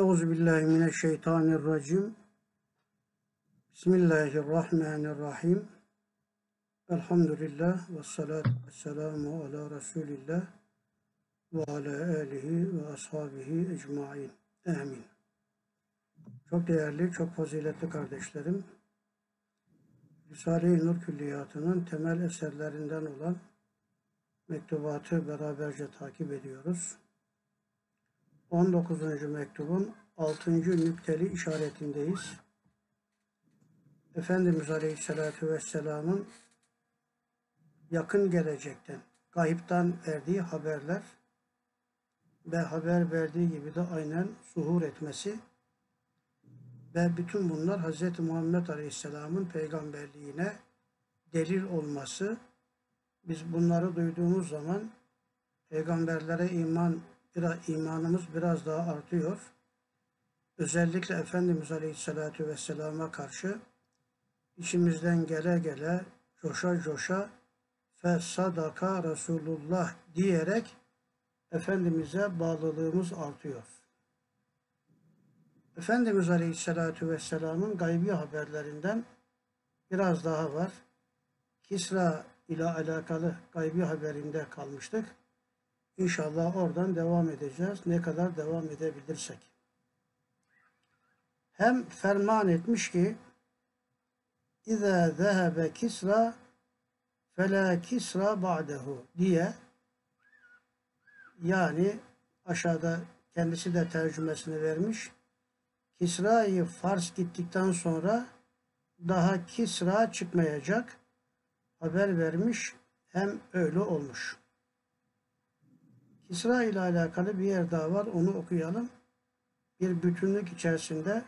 Euzu. Bismillahirrahmanirrahim. Elhamdülillah ve salatu ve selamu ala Resulillah ve ala alihi ve ashabihi ecmain. Amin. Çok değerli, çok faziletli kardeşlerim. Risale-i Nur Külliyatı'nın temel eserlerinden olan mektubatı beraberce takip ediyoruz. 19. mektubun 6. nükteli işaretindeyiz. Efendimiz Aleyhisselatü Vesselam'ın yakın gelecekten, gayipten verdiği haberler ve haber verdiği gibi de aynen zuhur etmesi ve bütün bunlar Hz. Muhammed Aleyhisselam'ın peygamberliğine delil olması. Biz bunları duyduğumuz zaman peygamberlere iman biraz, imanımız biraz daha artıyor. Özellikle Efendimiz Aleyhisselatü Vesselam'a karşı içimizden gele gele coşa coşa fe sadaka Resulullah diyerek Efendimiz'e bağlılığımız artıyor. Efendimiz Aleyhisselatü Vesselam'ın gaybi haberlerinden biraz daha var. Kisra ile alakalı gaybi haberinde kalmıştık. İnşallah oradan devam edeceğiz. Ne kadar devam edebilirsek. Hem ferman etmiş ki İza zehebe kisra fela kisra ba'dehu diye yani aşağıda kendisi de tercümesini vermiş. Kisra'yı Fars gittikten sonra daha Kisra çıkmayacak haber vermiş hem öyle olmuş. Kisra ile alakalı bir yer daha var onu okuyalım. Bir bütünlük içerisinde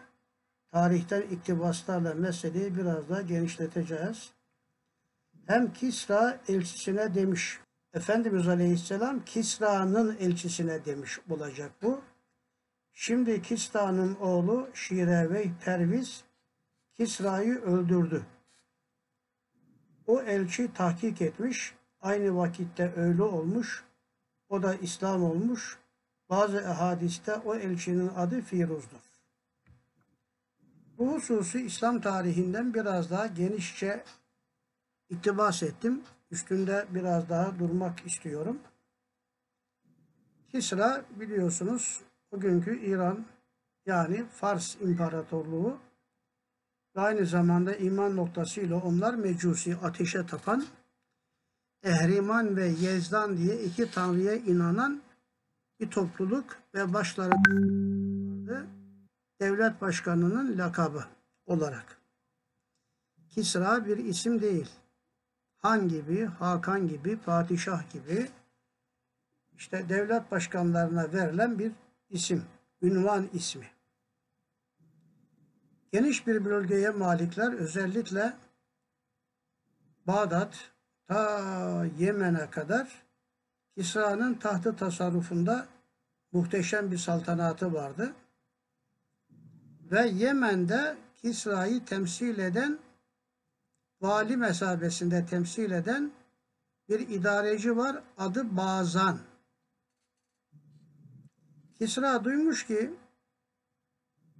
tarihten iktibaslarla meseleyi biraz daha genişleteceğiz. Hem Kisra elçisine demiş. Efendimiz Aleyhisselam Kisra'nın elçisine demiş olacak bu. Şimdi Kisra'nın oğlu Şirevey Perviz Kisra'yı öldürdü. O elçi tahkik etmiş. Aynı vakitte öyle olmuş. O da İslam olmuş. Bazı hadiste o elçinin adı Firuz'dur. Bu hususu İslam tarihinden biraz daha genişçe iktibas ettim. Üstünde biraz daha durmak istiyorum. Kisra biliyorsunuz bugünkü İran yani Fars İmparatorluğu ve aynı zamanda iman noktasıyla onlar mecusi ateşe tapan Ehriman ve Yezdan diye iki tanrıya inanan bir topluluk ve başlarında devlet başkanının lakabı olarak. Kisra bir isim değil. Han gibi, Hakan gibi, padişah gibi işte devlet başkanlarına verilen bir isim, ünvan ismi. Geniş bir bölgeye malikler özellikle Bağdat, ta Yemen'e kadar Kisra'nın tahtı tasarrufunda muhteşem bir saltanatı vardı. Ve Yemen'de Kisra'yı temsil eden vali mesabesinde temsil eden bir idareci var. Adı Bazan. Kisra duymuş ki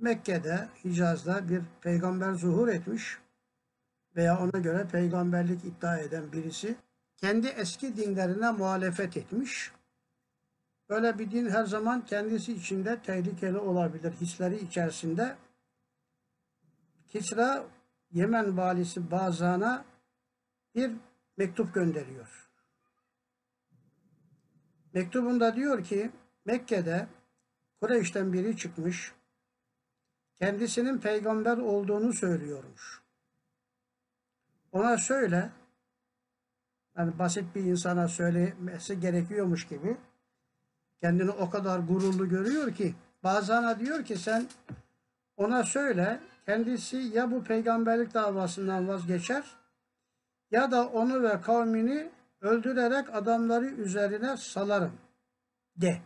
Mekke'de, Hicaz'da bir peygamber zuhur etmiş veya ona göre peygamberlik iddia eden birisi kendi eski dinlerine muhalefet etmiş. Böyle bir din her zaman kendisi içinde tehlikeli olabilir. Hisleri içerisinde Kisra Yemen valisi Bazan'a bir mektup gönderiyor. Mektubunda diyor ki Mekke'de Kureyş'ten biri çıkmış. Kendisinin peygamber olduğunu söylüyormuş. Ona söyle, yani basit bir insana söylemesi gerekiyormuş gibi kendini o kadar gururlu görüyor ki bazana diyor ki sen ona söyle kendisi ya bu peygamberlik davasından vazgeçer ya da onu ve kavmini öldürerek adamları üzerine salarım de.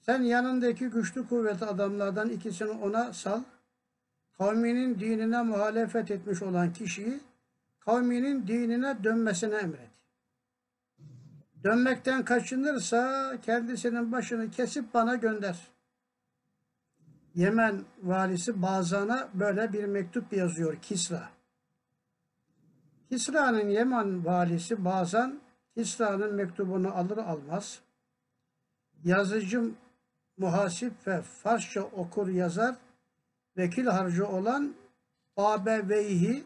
Sen yanındaki güçlü kuvvetli adamlardan ikisini ona sal kavminin dinine muhalefet etmiş olan kişiyi kavminin dinine dönmesine emret. Dönmekten kaçınırsa kendisinin başını kesip bana gönder. Yemen valisi Bazan'a böyle bir mektup yazıyor Kisra. Kisra'nın Yemen valisi Bazan Kisra'nın mektubunu alır almaz yazıcı muhasip ve Farsça okur yazar vekil harcı olan Babe Veyhi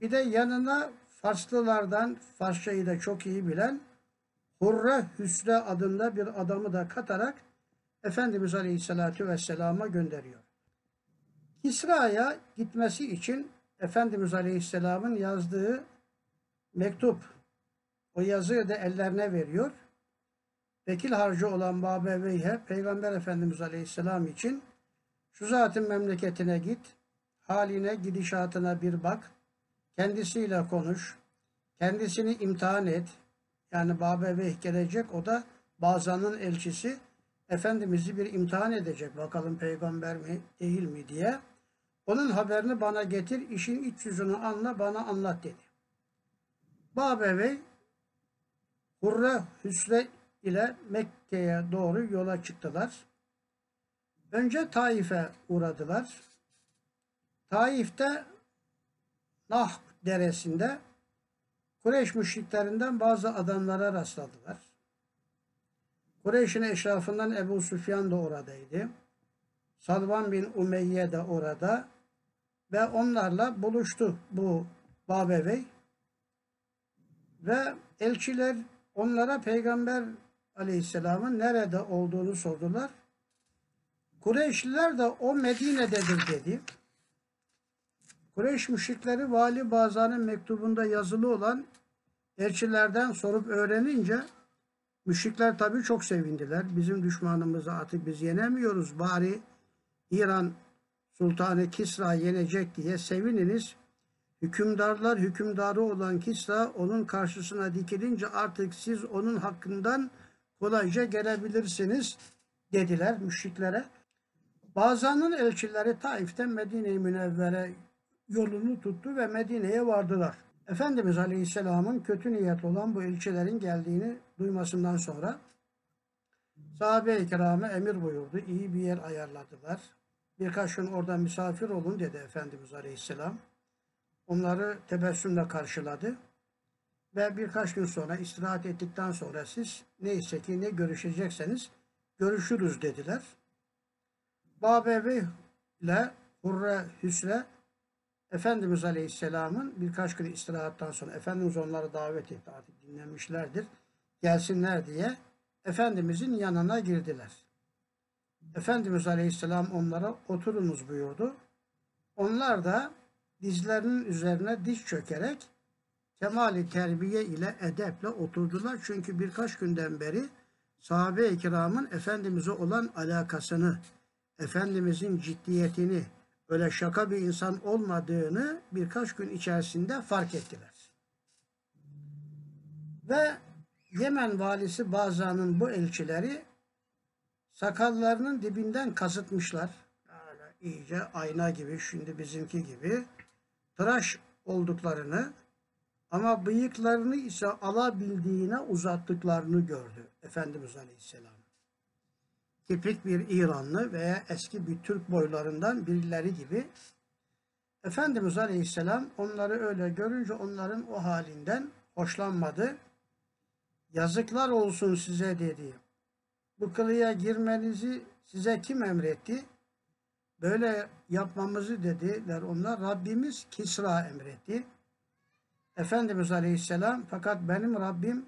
bir de yanına Farslılardan Farsçayı da çok iyi bilen Hurre Hüsre adında bir adamı da katarak Efendimiz Aleyhisselatü Vesselam'a gönderiyor. Kisra'ya gitmesi için Efendimiz Aleyhisselam'ın yazdığı mektup, o yazıyı da ellerine veriyor. Vekil harcı olan Babe Veyhe, Peygamber Efendimiz Aleyhisselam için şu zatın memleketine git, haline, gidişatına bir bak, kendisiyle konuş, kendisini imtihan et. Yani Babe Veyh gelecek, o da Bazan'ın elçisi. Efendimiz'i bir imtihan edecek. Bakalım peygamber mi değil mi diye. Onun haberini bana getir, işin iç yüzünü anla, bana anlat dedi. Babe Bey, Hurre Hüsre ile Mekke'ye doğru yola çıktılar. Önce Taif'e uğradılar. Taif'te Nah deresinde Kureyş müşriklerinden bazı adamlara rastladılar. Kureyş'in eşrafından Ebu Süfyan da oradaydı. Salvan bin Umeyye de orada ve onlarla buluştu bu Babevey ve elçiler onlara Peygamber Aleyhisselam'ın nerede olduğunu sordular. Kureyşliler de o Medine'dedir dedi. Kureyş müşrikleri Vali Bazan'ın mektubunda yazılı olan elçilerden sorup öğrenince müşrikler tabii çok sevindiler. Bizim düşmanımızı artık biz yenemiyoruz. Bari İran Sultanı Kisra yenecek diye sevininiz. Hükümdarlar hükümdarı olan Kisra onun karşısına dikilince artık siz onun hakkından kolayca gelebilirsiniz dediler müşriklere. Bazanın elçileri Taif'ten Medine-i Münevvere yolunu tuttu ve Medine'ye vardılar. Efendimiz Aleyhisselam'ın kötü niyet olan bu elçilerin geldiğini duymasından sonra sahabe-i kirame emir buyurdu. İyi bir yer ayarladılar. Birkaç gün orada misafir olun dedi Efendimiz Aleyhisselam. Onları tebessümle karşıladı. Ve birkaç gün sonra istirahat ettikten sonra siz neyse ki ne görüşecekseniz görüşürüz dediler. Babevi ile Hurre Hüsre Efendimiz Aleyhisselam'ın birkaç gün istirahattan sonra Efendimiz onları davet etti artık dinlenmişlerdir. Gelsinler diye Efendimizin yanına girdiler. Efendimiz Aleyhisselam onlara oturunuz buyurdu. Onlar da dizlerinin üzerine diş çökerek kemali terbiye ile edeple oturdular. Çünkü birkaç günden beri sahabe-i kiramın Efendimiz'e olan alakasını, Efendimiz'in ciddiyetini, öyle şaka bir insan olmadığını birkaç gün içerisinde fark ettiler. Ve Yemen valisi Bazan'ın bu elçileri sakallarının dibinden kazıtmışlar. Böyle iyice ayna gibi, şimdi bizimki gibi tıraş olduklarını ama bıyıklarını ise alabildiğine uzattıklarını gördü Efendimiz Aleyhisselam. Tipik bir İranlı veya eski bir Türk boylarından birileri gibi Efendimiz Aleyhisselam onları öyle görünce onların o halinden hoşlanmadı. Yazıklar olsun size dedi. Bu kılıya girmenizi size kim emretti? Böyle yapmamızı dediler onlar. Rabbimiz Kisra emretti. Efendimiz Aleyhisselam fakat benim Rabbim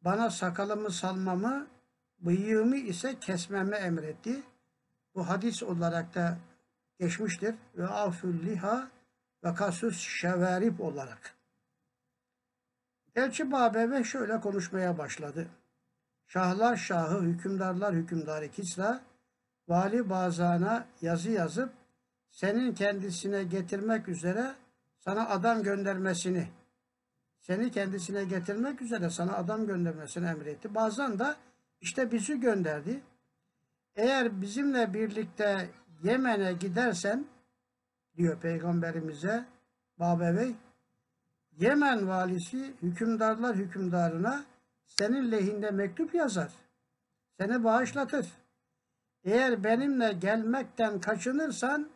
bana sakalımı salmamı, bıyığımı ise kesmemi emretti. Bu hadis olarak da geçmiştir. Ve afül liha ve kasus şeverip olarak. Elçi Babebe şöyle konuşmaya başladı. Şahlar şahı, hükümdarlar hükümdarı Kisra, Vali Bazan'a yazı yazıp senin kendisine getirmek üzere sana adam göndermesini seni kendisine getirmek üzere sana adam göndermesini emretti. Bazen de işte bizi gönderdi. Eğer bizimle birlikte Yemen'e gidersen diyor peygamberimize Babebey Yemen valisi hükümdarlar hükümdarına senin lehinde mektup yazar. Seni bağışlatır. Eğer benimle gelmekten kaçınırsan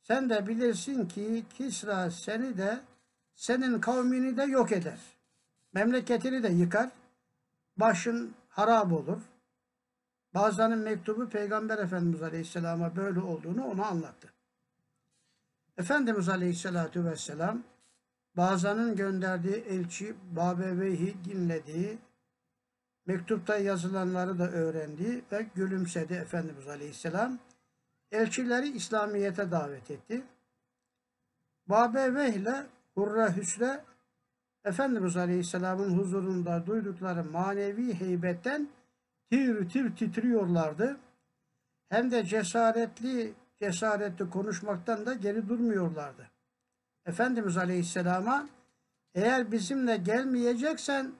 sen de bilirsin ki Kisra seni de senin kavmini de yok eder. Memleketini de yıkar. Başın harap olur. Bazılarının mektubu Peygamber Efendimiz Aleyhisselam'a böyle olduğunu ona anlattı. Efendimiz Aleyhisselatü Vesselam Bazanın gönderdiği elçi Babeveyhi dinlediği, mektupta yazılanları da öğrendi ve gülümsedi Efendimiz Aleyhisselam. Elçileri İslamiyet'e davet etti. Babeveyh ile Hurra Hüsre Efendimiz Aleyhisselam'ın huzurunda duydukları manevi heybetten tir tir titriyorlardı. Hem de cesaretli cesaretli konuşmaktan da geri durmuyorlardı. Efendimiz Aleyhisselam'a eğer bizimle gelmeyeceksen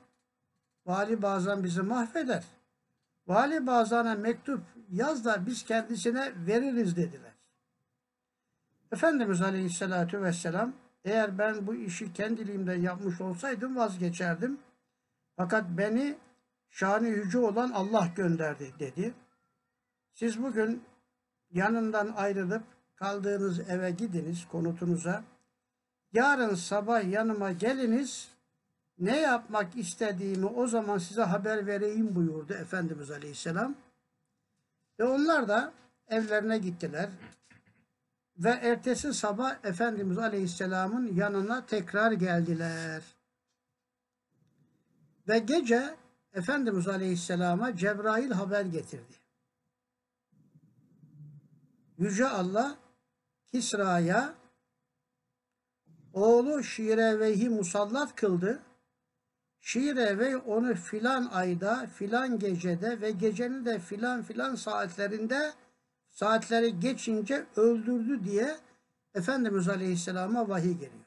vali bazen bizi mahveder. Vali bazana mektup yaz da biz kendisine veririz dediler. Efendimiz Aleyhisselatü Vesselam eğer ben bu işi kendiliğimde yapmış olsaydım vazgeçerdim. Fakat beni şanı yüce olan Allah gönderdi dedi. Siz bugün yanından ayrılıp kaldığınız eve gidiniz konutunuza. Yarın sabah yanıma geliniz. Ne yapmak istediğimi o zaman size haber vereyim buyurdu Efendimiz Aleyhisselam. Ve onlar da evlerine gittiler. Ve ertesi sabah Efendimiz Aleyhisselam'ın yanına tekrar geldiler. Ve gece Efendimiz Aleyhisselam'a Cebrail haber getirdi. Yüce Allah Kisra'ya oğlu Şireveyhi musallat kıldı. Şirevey onu filan ayda, filan gecede ve gecenin de filan filan saatlerinde saatleri geçince öldürdü diye Efendimiz Aleyhisselam'a vahiy geliyor.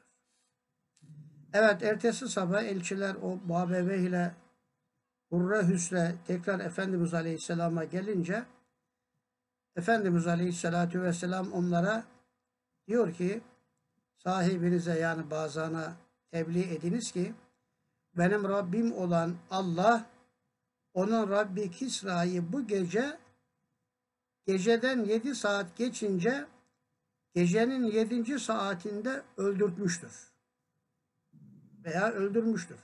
Evet ertesi sabah elçiler o Babeve ile Hurre Hüsre tekrar Efendimiz Aleyhisselam'a gelince Efendimiz Aleyhisselatü Vesselam onlara diyor ki sahibinize yani bazana tebliğ ediniz ki benim Rabbim olan Allah onun Rabbi Kisra'yı bu gece geceden yedi saat geçince gecenin yedinci saatinde öldürtmüştür. Veya öldürmüştür.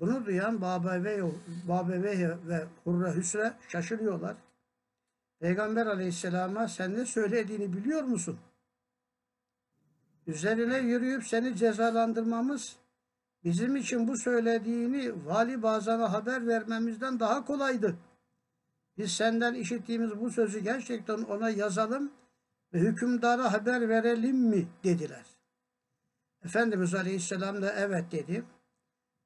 Bunu duyan Babe ve, Babe ve, ve Hurra Hüsre şaşırıyorlar. Peygamber aleyhisselama sen ne söylediğini biliyor musun? Üzerine yürüyüp seni cezalandırmamız bizim için bu söylediğini vali bazana haber vermemizden daha kolaydı. Biz senden işittiğimiz bu sözü gerçekten ona yazalım ve hükümdara haber verelim mi dediler. Efendimiz Aleyhisselam da evet dedi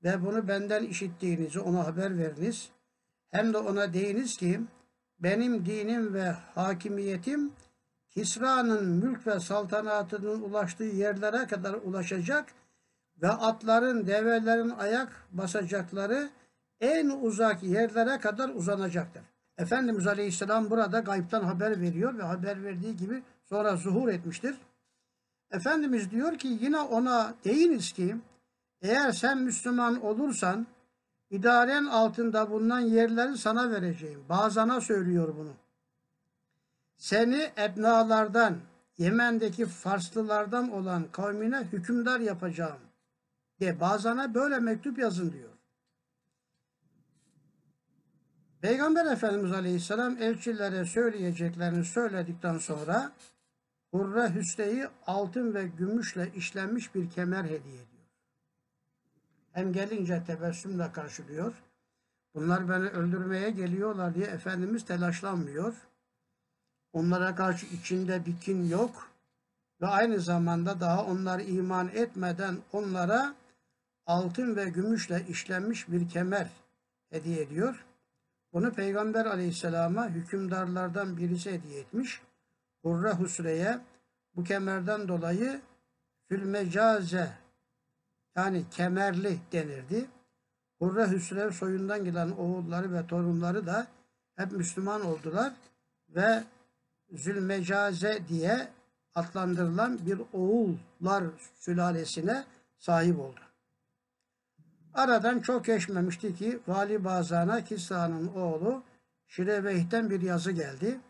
ve bunu benden işittiğinizi ona haber veriniz. Hem de ona deyiniz ki benim dinim ve hakimiyetim Kisra'nın mülk ve saltanatının ulaştığı yerlere kadar ulaşacak ve atların, develerin ayak basacakları en uzak yerlere kadar uzanacaktır. Efendimiz Aleyhisselam burada gaybtan haber veriyor ve haber verdiği gibi sonra zuhur etmiştir. Efendimiz diyor ki yine ona deyiniz ki eğer sen Müslüman olursan idaren altında bulunan yerleri sana vereceğim. Bazana söylüyor bunu. Seni ebnalardan, Yemen'deki Farslılardan olan kavmine hükümdar yapacağım diye bazana böyle mektup yazın diyor. Peygamber Efendimiz Aleyhisselam elçilere söyleyeceklerini söyledikten sonra Hurre Hüsre'yi altın ve gümüşle işlenmiş bir kemer hediye ediyor. Hem gelince tebessümle karşılıyor. Bunlar beni öldürmeye geliyorlar diye Efendimiz telaşlanmıyor. Onlara karşı içinde bir kin yok ve aynı zamanda daha onlar iman etmeden onlara altın ve gümüşle işlenmiş bir kemer hediye ediyor. Bunu Peygamber aleyhisselama hükümdarlardan birisi hediye etmiş. Hurra Husre'ye bu kemerden dolayı fülmecaze yani kemerli denirdi. Hurra Hüsrev soyundan gelen oğulları ve torunları da hep Müslüman oldular ve Zülmecaze diye adlandırılan bir oğullar sülalesine sahip oldu. Aradan çok geçmemişti ki Vali Bazan'a Kisra'nın oğlu Şireveyh'ten bir yazı geldi.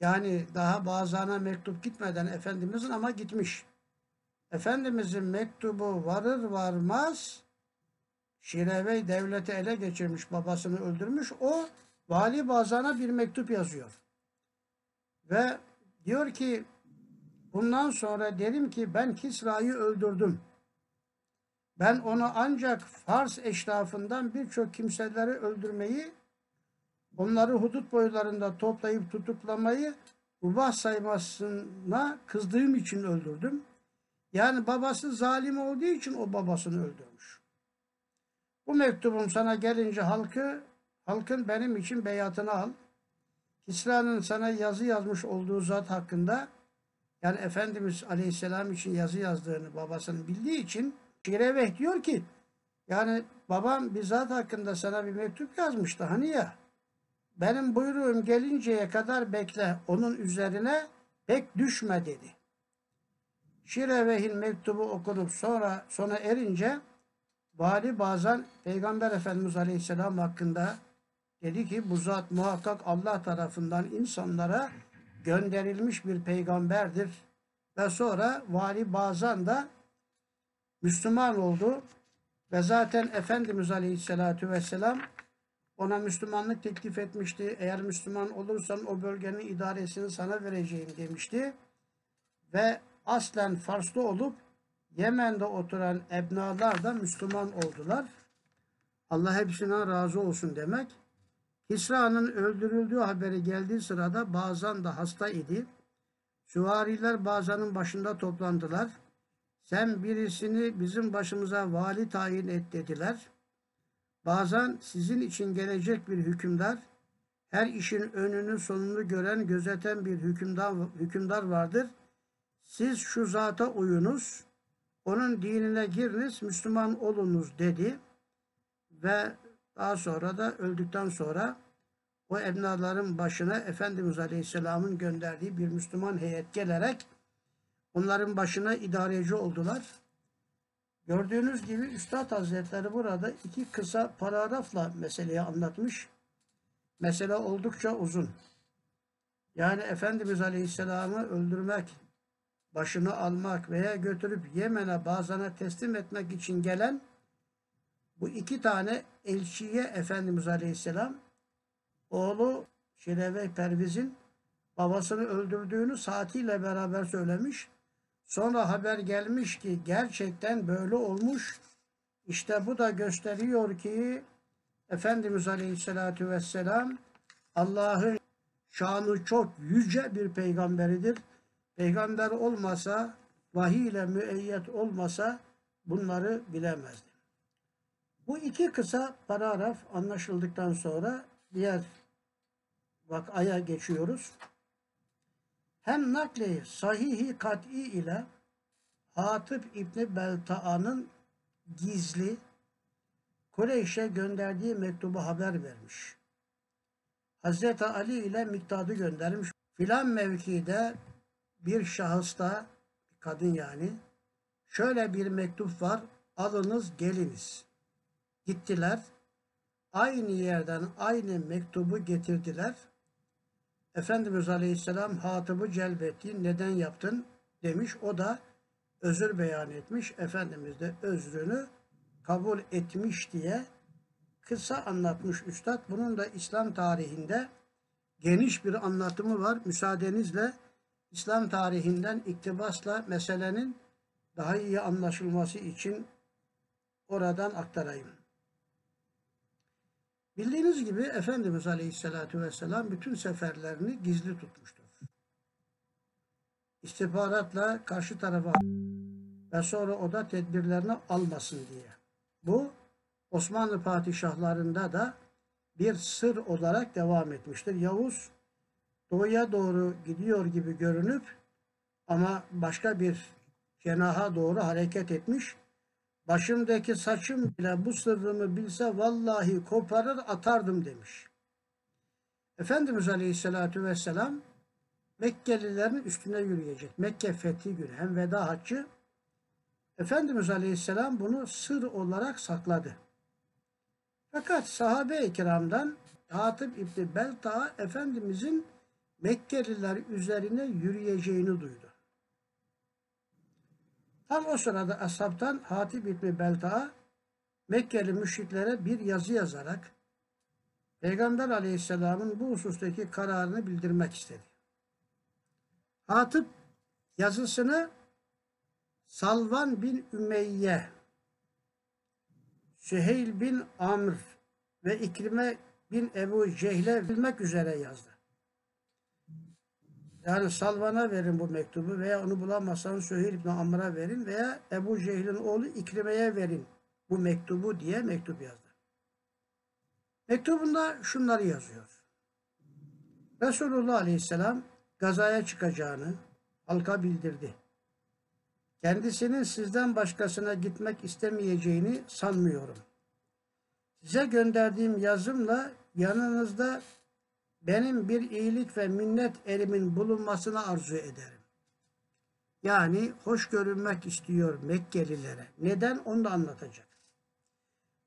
Yani daha bazana mektup gitmeden Efendimizin ama gitmiş. Efendimizin mektubu varır varmaz Şirevey devleti ele geçirmiş, babasını öldürmüş. O vali bazana bir mektup yazıyor. Ve diyor ki bundan sonra derim ki ben Kisra'yı öldürdüm. Ben onu ancak Fars eşrafından birçok kimseleri öldürmeyi, onları hudut boylarında toplayıp tutuklamayı ubah saymasına kızdığım için öldürdüm. Yani babası zalim olduğu için o babasını öldürmüş. Bu mektubum sana gelince halkı, halkın benim için beyatını al. Kisra'nın sana yazı yazmış olduğu zat hakkında yani Efendimiz Aleyhisselam için yazı yazdığını babasının bildiği için Şireveh diyor ki yani babam bir zat hakkında sana bir mektup yazmıştı hani ya benim buyruğum gelinceye kadar bekle onun üzerine pek düşme dedi. Şireveh'in mektubu okunup sonra sona erince vali bazen Peygamber Efendimiz Aleyhisselam hakkında dedi ki bu zat muhakkak Allah tarafından insanlara gönderilmiş bir peygamberdir. Ve sonra vali bazen de Müslüman oldu ve zaten Efendimiz Aleyhisselatü Vesselam ona Müslümanlık teklif etmişti. Eğer Müslüman olursan o bölgenin idaresini sana vereceğim demişti. Ve aslen Farslı olup Yemen'de oturan ebnalar da Müslüman oldular. Allah hepsinden razı olsun demek. Kisra'nın öldürüldüğü haberi geldiği sırada Bazan da hasta idi. Süvariler Bazan'ın başında toplandılar. Sen birisini bizim başımıza vali tayin et dediler. Bazen sizin için gelecek bir hükümdar, her işin önünü sonunu gören, gözeten bir hükümdar, hükümdar vardır. Siz şu zata uyunuz, onun dinine giriniz, Müslüman olunuz dedi. Ve daha sonra da öldükten sonra o ebnaların başına Efendimiz Aleyhisselam'ın gönderdiği bir Müslüman heyet gelerek onların başına idareci oldular. Gördüğünüz gibi Üstad Hazretleri burada iki kısa paragrafla meseleyi anlatmış. Mesele oldukça uzun. Yani Efendimiz Aleyhisselam'ı öldürmek, başını almak veya götürüp Yemen'e bazana teslim etmek için gelen bu iki tane elçiye Efendimiz Aleyhisselam oğlu Şireve Perviz'in babasını öldürdüğünü saatiyle beraber söylemiş. Sonra haber gelmiş ki gerçekten böyle olmuş. İşte bu da gösteriyor ki Efendimiz Aleyhisselatü Vesselam Allah'ın şanı çok yüce bir peygamberidir. Peygamber olmasa, vahiy ile müeyyet olmasa bunları bilemezdi. Bu iki kısa paragraf anlaşıldıktan sonra diğer vakaya geçiyoruz. Hem nakli sahihi kat'i ile Hatip İbni Belta'nın gizli Kureyş'e gönderdiği mektubu haber vermiş. Hazreti Ali ile miktadı göndermiş. Filan mevkide bir şahısta, kadın yani, şöyle bir mektup var, alınız geliniz. Gittiler, aynı yerden aynı mektubu getirdiler. Efendimiz Aleyhisselam hatıbı celbetti. Neden yaptın? demiş. O da özür beyan etmiş. Efendimiz de özrünü kabul etmiş diye kısa anlatmış Üstad. Bunun da İslam tarihinde geniş bir anlatımı var. Müsaadenizle İslam tarihinden iktibasla meselenin daha iyi anlaşılması için oradan aktarayım. Bildiğiniz gibi Efendimiz Aleyhisselatü Vesselam bütün seferlerini gizli tutmuştur. İstihbaratla karşı tarafa ve sonra o da tedbirlerini almasın diye. Bu Osmanlı padişahlarında da bir sır olarak devam etmiştir. Yavuz doğuya doğru gidiyor gibi görünüp ama başka bir cenaha doğru hareket etmiş Başımdaki saçım bile bu sırrımı bilse vallahi koparır atardım demiş. Efendimiz Aleyhisselatü Vesselam Mekkelilerin üstüne yürüyecek. Mekke fethi günü hem veda haccı. Efendimiz Aleyhisselam bunu sır olarak sakladı. Fakat sahabe-i kiramdan Hatip İbni Belta Efendimizin Mekkeliler üzerine yürüyeceğini duydu. Tam o sırada ashabtan Hatip İbni Belta Mekkeli müşriklere bir yazı yazarak Peygamber Aleyhisselam'ın bu husustaki kararını bildirmek istedi. Hatip yazısını Salvan bin Ümeyye, Süheyl bin Amr ve İkrime bin Ebu Cehle bilmek üzere yazdı. Yani Salvan'a verin bu mektubu veya onu bulamazsan Süheyl bin Amr'a verin veya Ebu Cehil'in oğlu İkrime'ye verin bu mektubu diye mektup yazdı. Mektubunda şunları yazıyor. Resulullah Aleyhisselam gazaya çıkacağını halka bildirdi. Kendisinin sizden başkasına gitmek istemeyeceğini sanmıyorum. Size gönderdiğim yazımla yanınızda benim bir iyilik ve minnet elimin bulunmasını arzu ederim. Yani hoş görünmek istiyor Mekkelilere. Neden onu da anlatacak.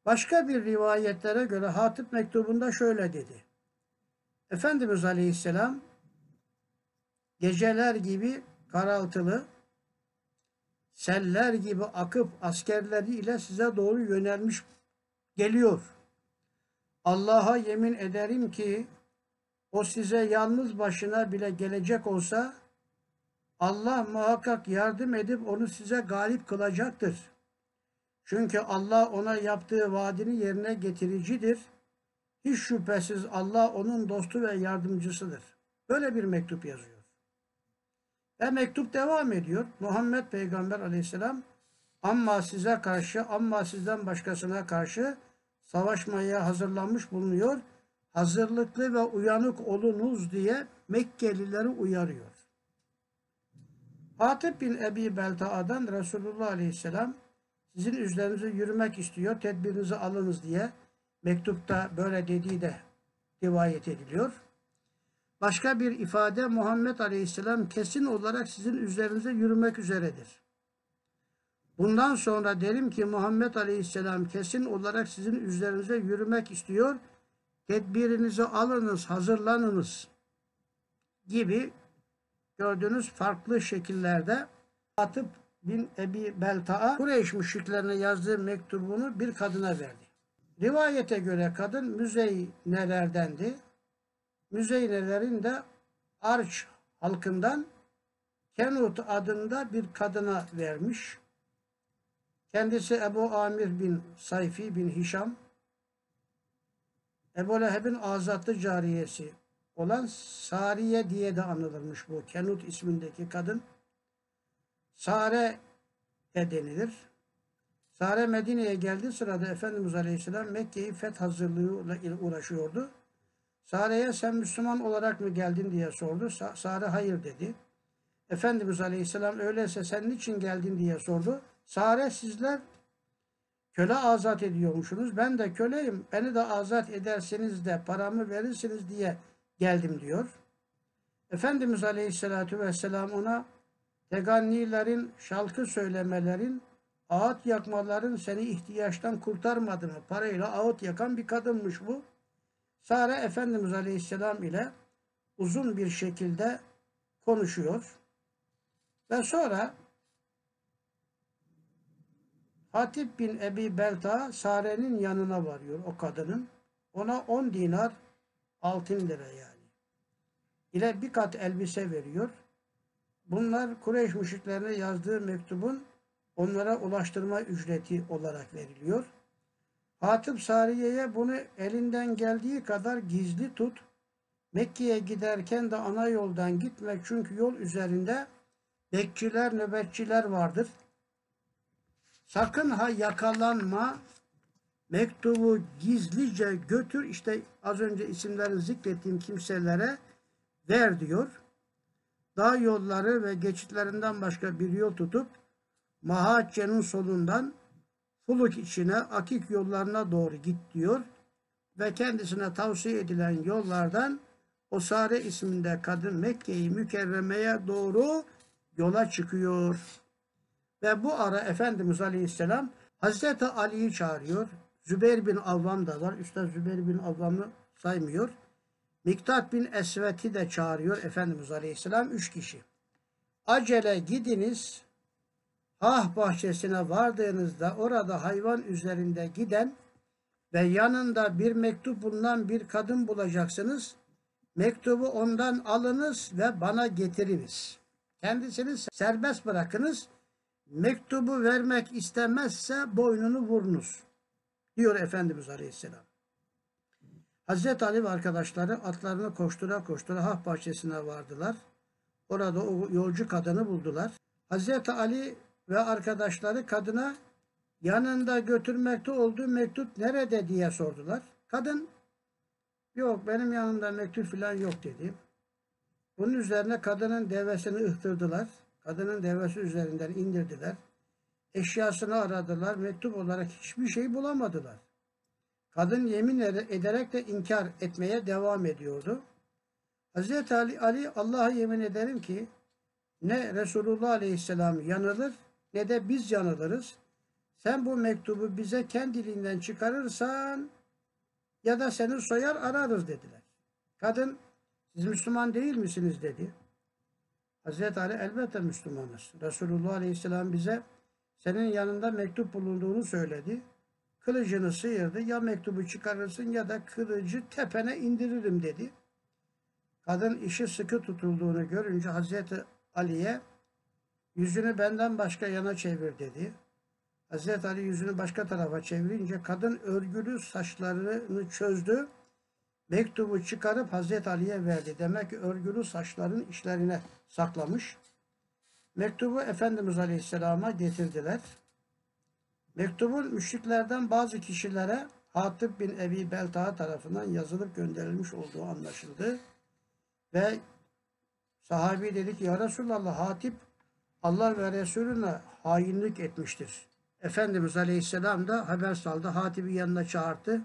Başka bir rivayetlere göre Hatip mektubunda şöyle dedi. Efendimiz Aleyhisselam geceler gibi karaltılı, seller gibi akıp askerleriyle size doğru yönelmiş geliyor. Allah'a yemin ederim ki o size yalnız başına bile gelecek olsa Allah muhakkak yardım edip onu size galip kılacaktır. Çünkü Allah ona yaptığı vaadini yerine getiricidir. Hiç şüphesiz Allah onun dostu ve yardımcısıdır. Böyle bir mektup yazıyor. Ve mektup devam ediyor. Muhammed Peygamber aleyhisselam amma size karşı amma sizden başkasına karşı savaşmaya hazırlanmış bulunuyor. Hazırlıklı ve uyanık olunuz diye Mekkelileri uyarıyor. Hatip bin Ebi Belta'dan Resulullah Aleyhisselam sizin üzerinize yürümek istiyor, tedbirinizi alınız diye mektupta böyle dediği de rivayet ediliyor. Başka bir ifade Muhammed Aleyhisselam kesin olarak sizin üzerinize yürümek üzeredir. Bundan sonra derim ki Muhammed Aleyhisselam kesin olarak sizin üzerinize yürümek istiyor. Tedbirinizi alınız, hazırlanınız gibi gördüğünüz farklı şekillerde atıp bin Ebi Belta'a Kureyş müşriklerine yazdığı mektubunu bir kadına verdi. Rivayete göre kadın müzeynelerdendi. Müzeynelerin de Arç halkından Kenut adında bir kadına vermiş. Kendisi Ebu Amir bin Sayfi bin Hişam, Ebu Leheb'in azatlı cariyesi olan Sariye diye de anılırmış bu Kenut ismindeki kadın. Sare de denilir. Sare Medine'ye geldiği sırada Efendimiz Aleyhisselam Mekke'yi feth hazırlığıyla uğraşıyordu. Sare'ye sen Müslüman olarak mı geldin diye sordu. Sare hayır dedi. Efendimiz Aleyhisselam öyleyse sen niçin geldin diye sordu. Sare sizler köle azat ediyormuşsunuz. Ben de köleyim. Beni de azat ederseniz de paramı verirsiniz diye geldim diyor. Efendimiz Aleyhisselatü Vesselam ona tegannilerin, şalkı söylemelerin, ağıt yakmaların seni ihtiyaçtan kurtarmadı mı? Parayla ağıt yakan bir kadınmış bu. Sare Efendimiz Aleyhisselam ile uzun bir şekilde konuşuyor. Ve sonra Hatip bin Ebi Belta Sare'nin yanına varıyor o kadının. Ona 10 dinar altın lira yani. ile bir kat elbise veriyor. Bunlar Kureyş müşriklerine yazdığı mektubun onlara ulaştırma ücreti olarak veriliyor. Hatip Sariye'ye bunu elinden geldiği kadar gizli tut. Mekke'ye giderken de ana yoldan gitmek çünkü yol üzerinde bekçiler, nöbetçiler vardır. Sakın ha yakalanma. Mektubu gizlice götür. İşte az önce isimlerini zikrettiğim kimselere ver diyor. Dağ yolları ve geçitlerinden başka bir yol tutup Mahacce'nin solundan Fuluk içine Akik yollarına doğru git diyor ve kendisine tavsiye edilen yollardan Osare isminde kadın Mekke'yi mükerremeye doğru yola çıkıyor. Ve bu ara Efendimiz Aleyhisselam Hazreti Ali'yi çağırıyor. Zübeyir bin Avvam da var. Üstad Zübeyir bin Avvam'ı saymıyor. Miktat bin Esvet'i de çağırıyor Efendimiz Aleyhisselam üç kişi. Acele gidiniz Hah bahçesine vardığınızda orada hayvan üzerinde giden ve yanında bir mektup bulunan bir kadın bulacaksınız. Mektubu ondan alınız ve bana getiriniz. Kendisini serbest bırakınız. Mektubu vermek istemezse boynunu vurunuz. Diyor Efendimiz Aleyhisselam. Hazreti Ali ve arkadaşları atlarını koştura koştura Hah bahçesine vardılar. Orada o yolcu kadını buldular. Hazreti Ali ve arkadaşları kadına yanında götürmekte olduğu mektup nerede diye sordular. Kadın yok benim yanımda mektup falan yok dedi. Bunun üzerine kadının devesini ıhtırdılar. Kadının devesi üzerinden indirdiler. Eşyasını aradılar. Mektup olarak hiçbir şey bulamadılar. Kadın yemin ederek de inkar etmeye devam ediyordu. Hazreti Ali, Ali Allah'a yemin ederim ki ne Resulullah Aleyhisselam yanılır ne de biz yanılırız. Sen bu mektubu bize kendiliğinden çıkarırsan ya da seni soyar ararız dediler. Kadın siz Müslüman değil misiniz dedi. Hazreti Ali elbette Müslümanız. Resulullah Aleyhisselam bize senin yanında mektup bulunduğunu söyledi. Kılıcını sıyırdı. Ya mektubu çıkarırsın ya da kılıcı tepene indiririm dedi. Kadın işi sıkı tutulduğunu görünce Hazreti Ali'ye yüzünü benden başka yana çevir dedi. Hazreti Ali yüzünü başka tarafa çevirince kadın örgülü saçlarını çözdü. Mektubu çıkarıp Hazreti Ali'ye verdi. Demek ki örgülü saçların işlerine saklamış. Mektubu Efendimiz Aleyhisselam'a getirdiler. Mektubun müşriklerden bazı kişilere Hatip bin Ebi Beltaha tarafından yazılıp gönderilmiş olduğu anlaşıldı. Ve sahabi dedi ki ya Resulallah Hatip Allah ve Resulüne hainlik etmiştir. Efendimiz Aleyhisselam da haber saldı. Hatip'i yanına çağırdı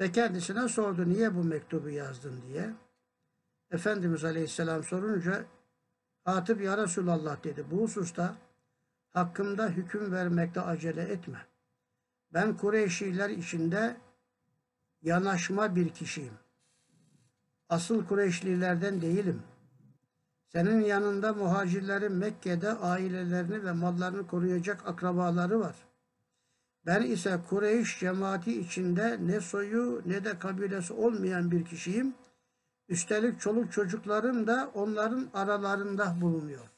ve kendisine sordu niye bu mektubu yazdın diye. Efendimiz Aleyhisselam sorunca Hatip ya Resulallah dedi. Bu hususta hakkımda hüküm vermekte acele etme. Ben Kureyşiler içinde yanaşma bir kişiyim. Asıl Kureyşlilerden değilim. Senin yanında muhacirlerin Mekke'de ailelerini ve mallarını koruyacak akrabaları var. Ben ise Kureyş cemaati içinde ne soyu ne de kabilesi olmayan bir kişiyim. Üstelik çoluk çocuklarım da onların aralarında bulunuyor.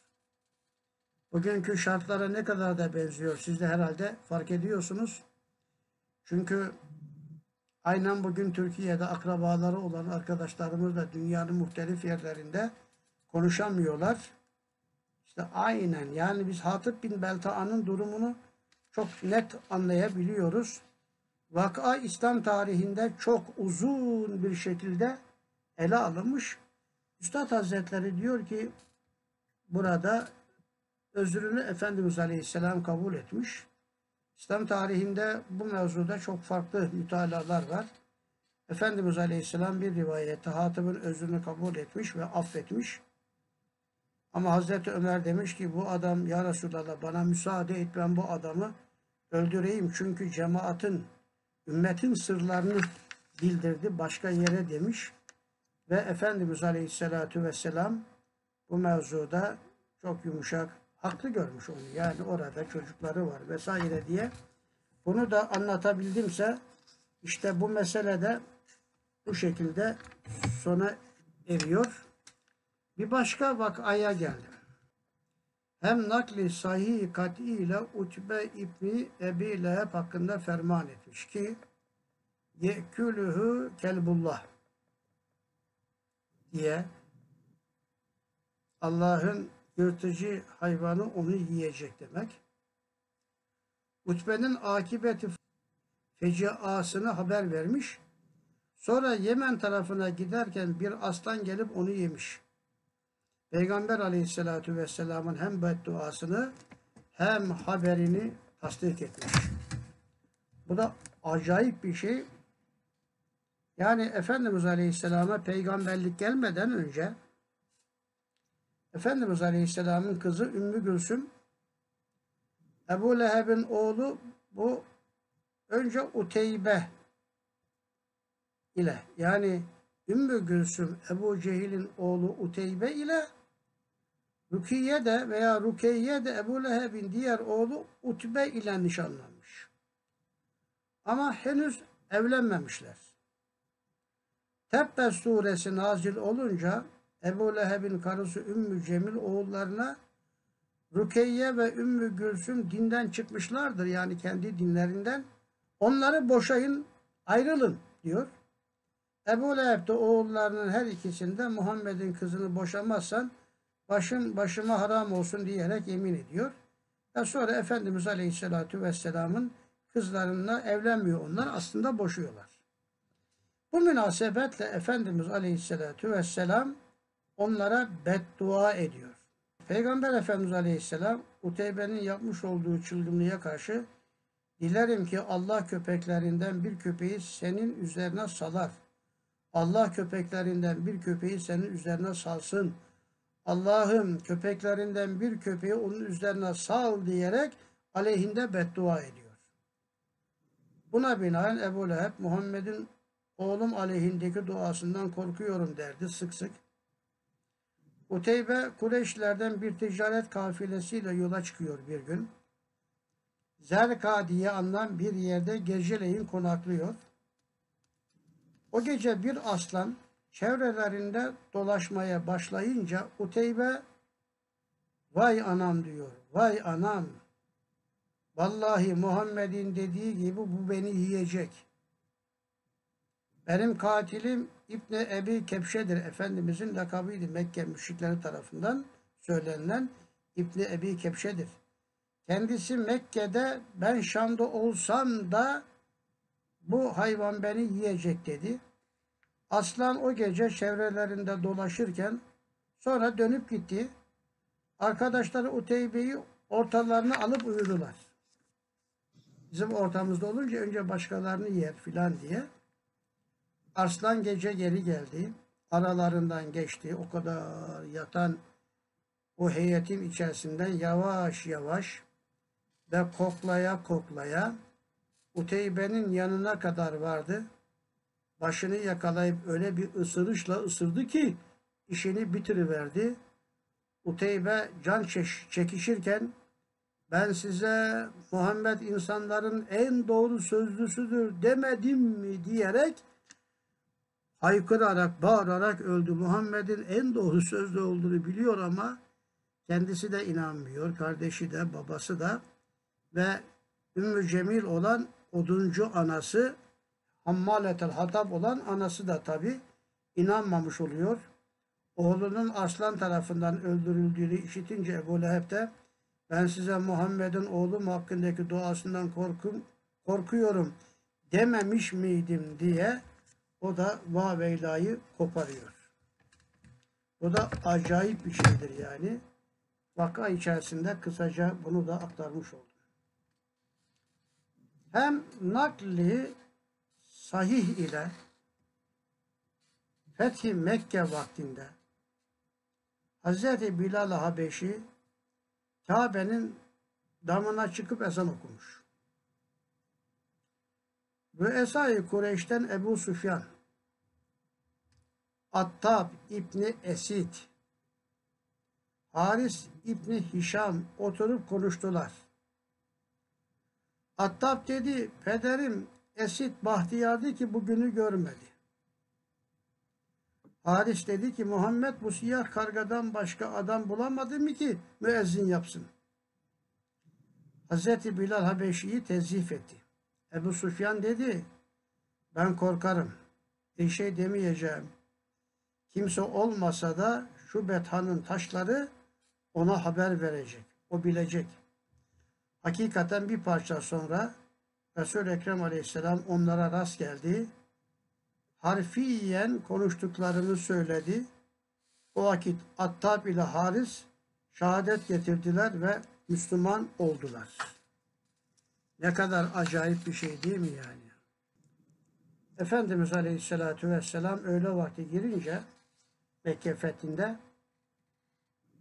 Bugünkü şartlara ne kadar da benziyor. Siz de herhalde fark ediyorsunuz. Çünkü aynen bugün Türkiye'de akrabaları olan arkadaşlarımız da dünyanın muhtelif yerlerinde konuşamıyorlar. İşte aynen yani biz Hatip bin Belta'nın durumunu çok net anlayabiliyoruz. Vaka İslam tarihinde çok uzun bir şekilde ele alınmış. Üstad Hazretleri diyor ki burada özrünü Efendimiz Aleyhisselam kabul etmiş. İslam tarihinde bu mevzuda çok farklı mütalalar var. Efendimiz Aleyhisselam bir rivayette Hatip'in özrünü kabul etmiş ve affetmiş. Ama Hazreti Ömer demiş ki bu adam ya Resulallah bana müsaade et ben bu adamı öldüreyim. Çünkü cemaatin, ümmetin sırlarını bildirdi başka yere demiş. Ve Efendimiz Aleyhisselatü Vesselam bu mevzuda çok yumuşak, haklı görmüş onu. Yani orada çocukları var vesaire diye. Bunu da anlatabildimse işte bu mesele de bu şekilde sona eriyor. Bir başka vakaya geldim. Hem nakli sahih kat'i ile Utbe İbni Ebi Leheb hakkında ferman etmiş ki yekülühü kelbullah diye Allah'ın yırtıcı hayvanı onu yiyecek demek. Utbe'nin akibeti feciasını haber vermiş. Sonra Yemen tarafına giderken bir aslan gelip onu yemiş. Peygamber aleyhissalatu vesselamın hem bedduasını hem haberini tasdik etmiş. Bu da acayip bir şey. Yani Efendimiz Aleyhisselam'a peygamberlik gelmeden önce Efendimiz Aleyhisselam'ın kızı Ümmü Gülsüm Ebu Leheb'in oğlu bu önce Uteybe ile yani Ümmü Gülsüm Ebu Cehil'in oğlu Uteybe ile Rukiye de veya Rukeyye de Ebu Leheb'in diğer oğlu Utbe ile nişanlanmış. Ama henüz evlenmemişler. Tebbet suresi nazil olunca Ebu Leheb'in karısı Ümmü Cemil oğullarına Rukeyye ve Ümmü Gülsüm dinden çıkmışlardır yani kendi dinlerinden. Onları boşayın, ayrılın diyor. Ebu Leheb de oğullarının her ikisinde Muhammed'in kızını boşamazsan başım başıma haram olsun diyerek yemin ediyor. Ve sonra Efendimiz Aleyhisselatü Vesselam'ın kızlarına evlenmiyor onlar. Aslında boşuyorlar. Bu münasebetle Efendimiz Aleyhisselatü Vesselam onlara beddua ediyor. Peygamber Efendimiz Aleyhisselam Uteybe'nin yapmış olduğu çılgınlığa karşı dilerim ki Allah köpeklerinden bir köpeği senin üzerine salar. Allah köpeklerinden bir köpeği senin üzerine salsın. Allah'ım köpeklerinden bir köpeği onun üzerine sal diyerek aleyhinde beddua ediyor. Buna binaen Ebu Leheb Muhammed'in oğlum aleyhindeki duasından korkuyorum derdi sık sık. Uteybe Kureyşlerden bir ticaret kafilesiyle yola çıkıyor bir gün. Zerka diye anılan bir yerde geceleyin konaklıyor. O gece bir aslan çevrelerinde dolaşmaya başlayınca Uteybe vay anam diyor. Vay anam. Vallahi Muhammed'in dediği gibi bu beni yiyecek. Benim katilim İbni Ebi Kepşe'dir. Efendimizin lakabıydı Mekke müşrikleri tarafından söylenilen İbni Ebi Kepşe'dir. Kendisi Mekke'de ben Şam'da olsam da bu hayvan beni yiyecek dedi. Aslan o gece çevrelerinde dolaşırken sonra dönüp gitti. Arkadaşları Uteybe'yi ortalarına alıp uyudular. Bizim ortamızda olunca önce başkalarını yer filan diye. Arslan gece geri geldi. Aralarından geçti. O kadar yatan o heyetin içerisinden yavaş yavaş ve koklaya koklaya Uteybe'nin yanına kadar vardı. Başını yakalayıp öyle bir ısırışla ısırdı ki işini bitiriverdi. Uteybe can çekişirken ben size Muhammed insanların en doğru sözlüsüdür demedim mi diyerek haykırarak, bağırarak öldü. Muhammed'in en doğru sözlü olduğunu biliyor ama kendisi de inanmıyor. Kardeşi de, babası da ve Ümmü Cemil olan oduncu anası Hammaletel Hatab olan anası da tabi inanmamış oluyor. Oğlunun aslan tarafından öldürüldüğünü işitince Ebu Leheb de ben size Muhammed'in oğlum hakkındaki duasından korkum, korkuyorum dememiş miydim diye o da Vaveylayı koparıyor. O da acayip bir şeydir yani. Vaka içerisinde kısaca bunu da aktarmış oldum. Hem nakli sahih ile Fethi Mekke vaktinde Hz. Bilal Habeşi Kabe'nin damına çıkıp ezan okumuş. Ve Esai Kureyş'ten Ebu Süfyan Attab İbni Esid Haris İbni Hişam oturup konuştular. Attab dedi, pederim Esit bahtiyardı ki bugünü görmedi. Haris dedi ki Muhammed bu siyah kargadan başka adam bulamadı mı ki müezzin yapsın. Hazreti Bilal Habeşi'yi tezif etti. Ebu Sufyan dedi ben korkarım. Bir şey demeyeceğim. Kimse olmasa da şu bethanın taşları ona haber verecek. O bilecek. Hakikaten bir parça sonra Resul-i Ekrem Aleyhisselam onlara rast geldi. Harfiyen konuştuklarını söyledi. O vakit Attab ile Haris şehadet getirdiler ve Müslüman oldular. Ne kadar acayip bir şey değil mi yani? Efendimiz Aleyhisselatü Vesselam öğle vakti girince Mekke fethinde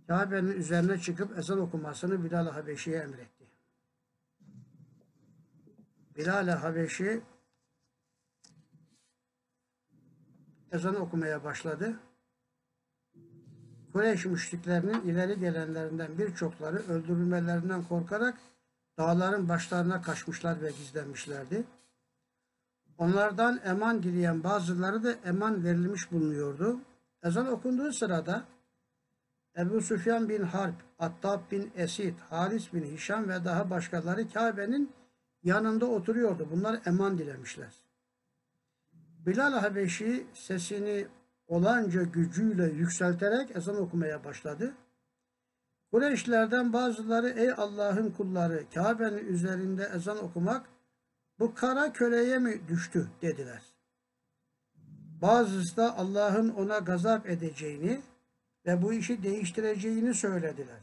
Kabe'nin üzerine çıkıp ezan okumasını Bilal Habeşi'ye emretti. Bilal-i Habeşi ezan okumaya başladı. Kureyş müşriklerinin ileri gelenlerinden birçokları öldürülmelerinden korkarak dağların başlarına kaçmışlar ve gizlenmişlerdi. Onlardan eman dileyen bazıları da eman verilmiş bulunuyordu. Ezan okunduğu sırada Ebu Süfyan bin Harp, Attab bin Esid, Halis bin Hişam ve daha başkaları Kabe'nin yanında oturuyordu. Bunlar eman dilemişler. Bilal Habeşi sesini olanca gücüyle yükselterek ezan okumaya başladı. Kureyşlerden bazıları ey Allah'ın kulları Kabe'nin üzerinde ezan okumak bu kara köleye mi düştü dediler. Bazısı da Allah'ın ona gazap edeceğini ve bu işi değiştireceğini söylediler.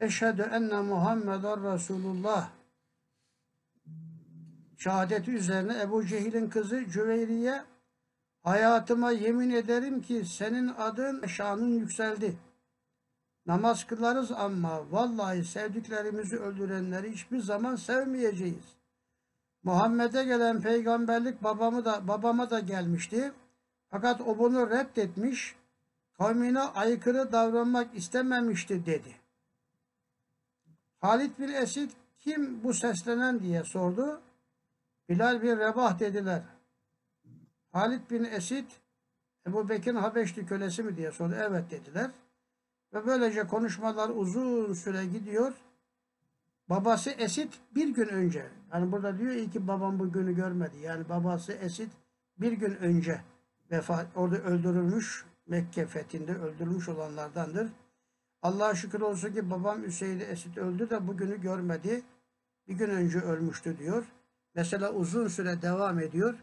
Eşhedü enne Muhammeden Resulullah şehadeti üzerine Ebu Cehil'in kızı Cüveyriye hayatıma yemin ederim ki senin adın şanın yükseldi. Namaz kılarız ama vallahi sevdiklerimizi öldürenleri hiçbir zaman sevmeyeceğiz. Muhammed'e gelen peygamberlik babamı da babama da gelmişti. Fakat o bunu reddetmiş, kavmine aykırı davranmak istememişti dedi. Halid bin Esid kim bu seslenen diye sordu. Bilal bin Rebah dediler. Halid bin Esid Ebu Bekir'in Habeşli kölesi mi diye sordu. Evet dediler. Ve böylece konuşmalar uzun süre gidiyor. Babası Esid bir gün önce, yani burada diyor ki babam bu günü görmedi. Yani babası Esid bir gün önce vefat, orada öldürülmüş, Mekke fethinde öldürülmüş olanlardandır. Allah'a şükür olsun ki babam Hüseyin Esid öldü de bugünü görmedi. Bir gün önce ölmüştü diyor. Mesela uzun süre devam ediyor.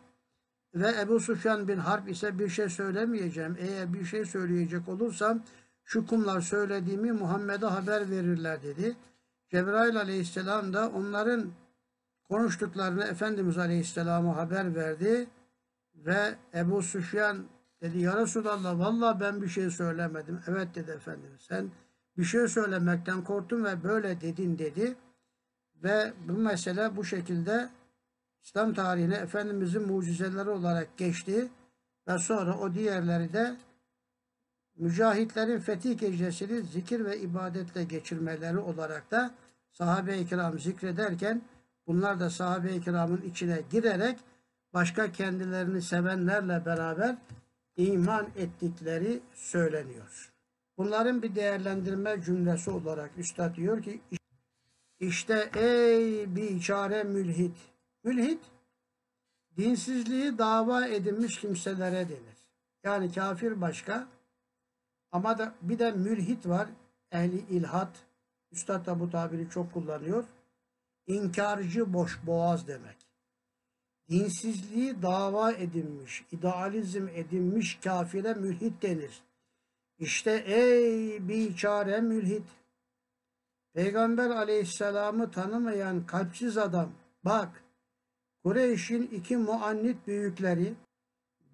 Ve Ebu Sufyan bin Harp ise bir şey söylemeyeceğim. Eğer bir şey söyleyecek olursam şu kumlar söylediğimi Muhammed'e haber verirler dedi. Cebrail aleyhisselam da onların konuştuklarını Efendimiz aleyhisselama haber verdi. Ve Ebu Süfyan dedi ya Resulallah valla ben bir şey söylemedim. Evet dedi Efendimiz sen bir şey söylemekten korktun ve böyle dedin dedi. Ve bu mesele bu şekilde İslam tarihine Efendimizin mucizeleri olarak geçti ve sonra o diğerleri de mücahitlerin fetih gecesini zikir ve ibadetle geçirmeleri olarak da sahabe-i kiram zikrederken bunlar da sahabe-i kiramın içine girerek başka kendilerini sevenlerle beraber iman ettikleri söyleniyor. Bunların bir değerlendirme cümlesi olarak Üstad diyor ki işte ey biçare mülhit. Mülhit dinsizliği dava edilmiş kimselere denir. Yani kafir başka ama da bir de mülhit var. Ehli ilhat. Üstad da bu tabiri çok kullanıyor. İnkarcı boş boğaz demek. Dinsizliği dava edilmiş, idealizm edinmiş kafire mülhit denir. İşte ey biçare mülhit. Peygamber aleyhisselamı tanımayan kalpsiz adam bak Kureyş'in iki muannit büyükleri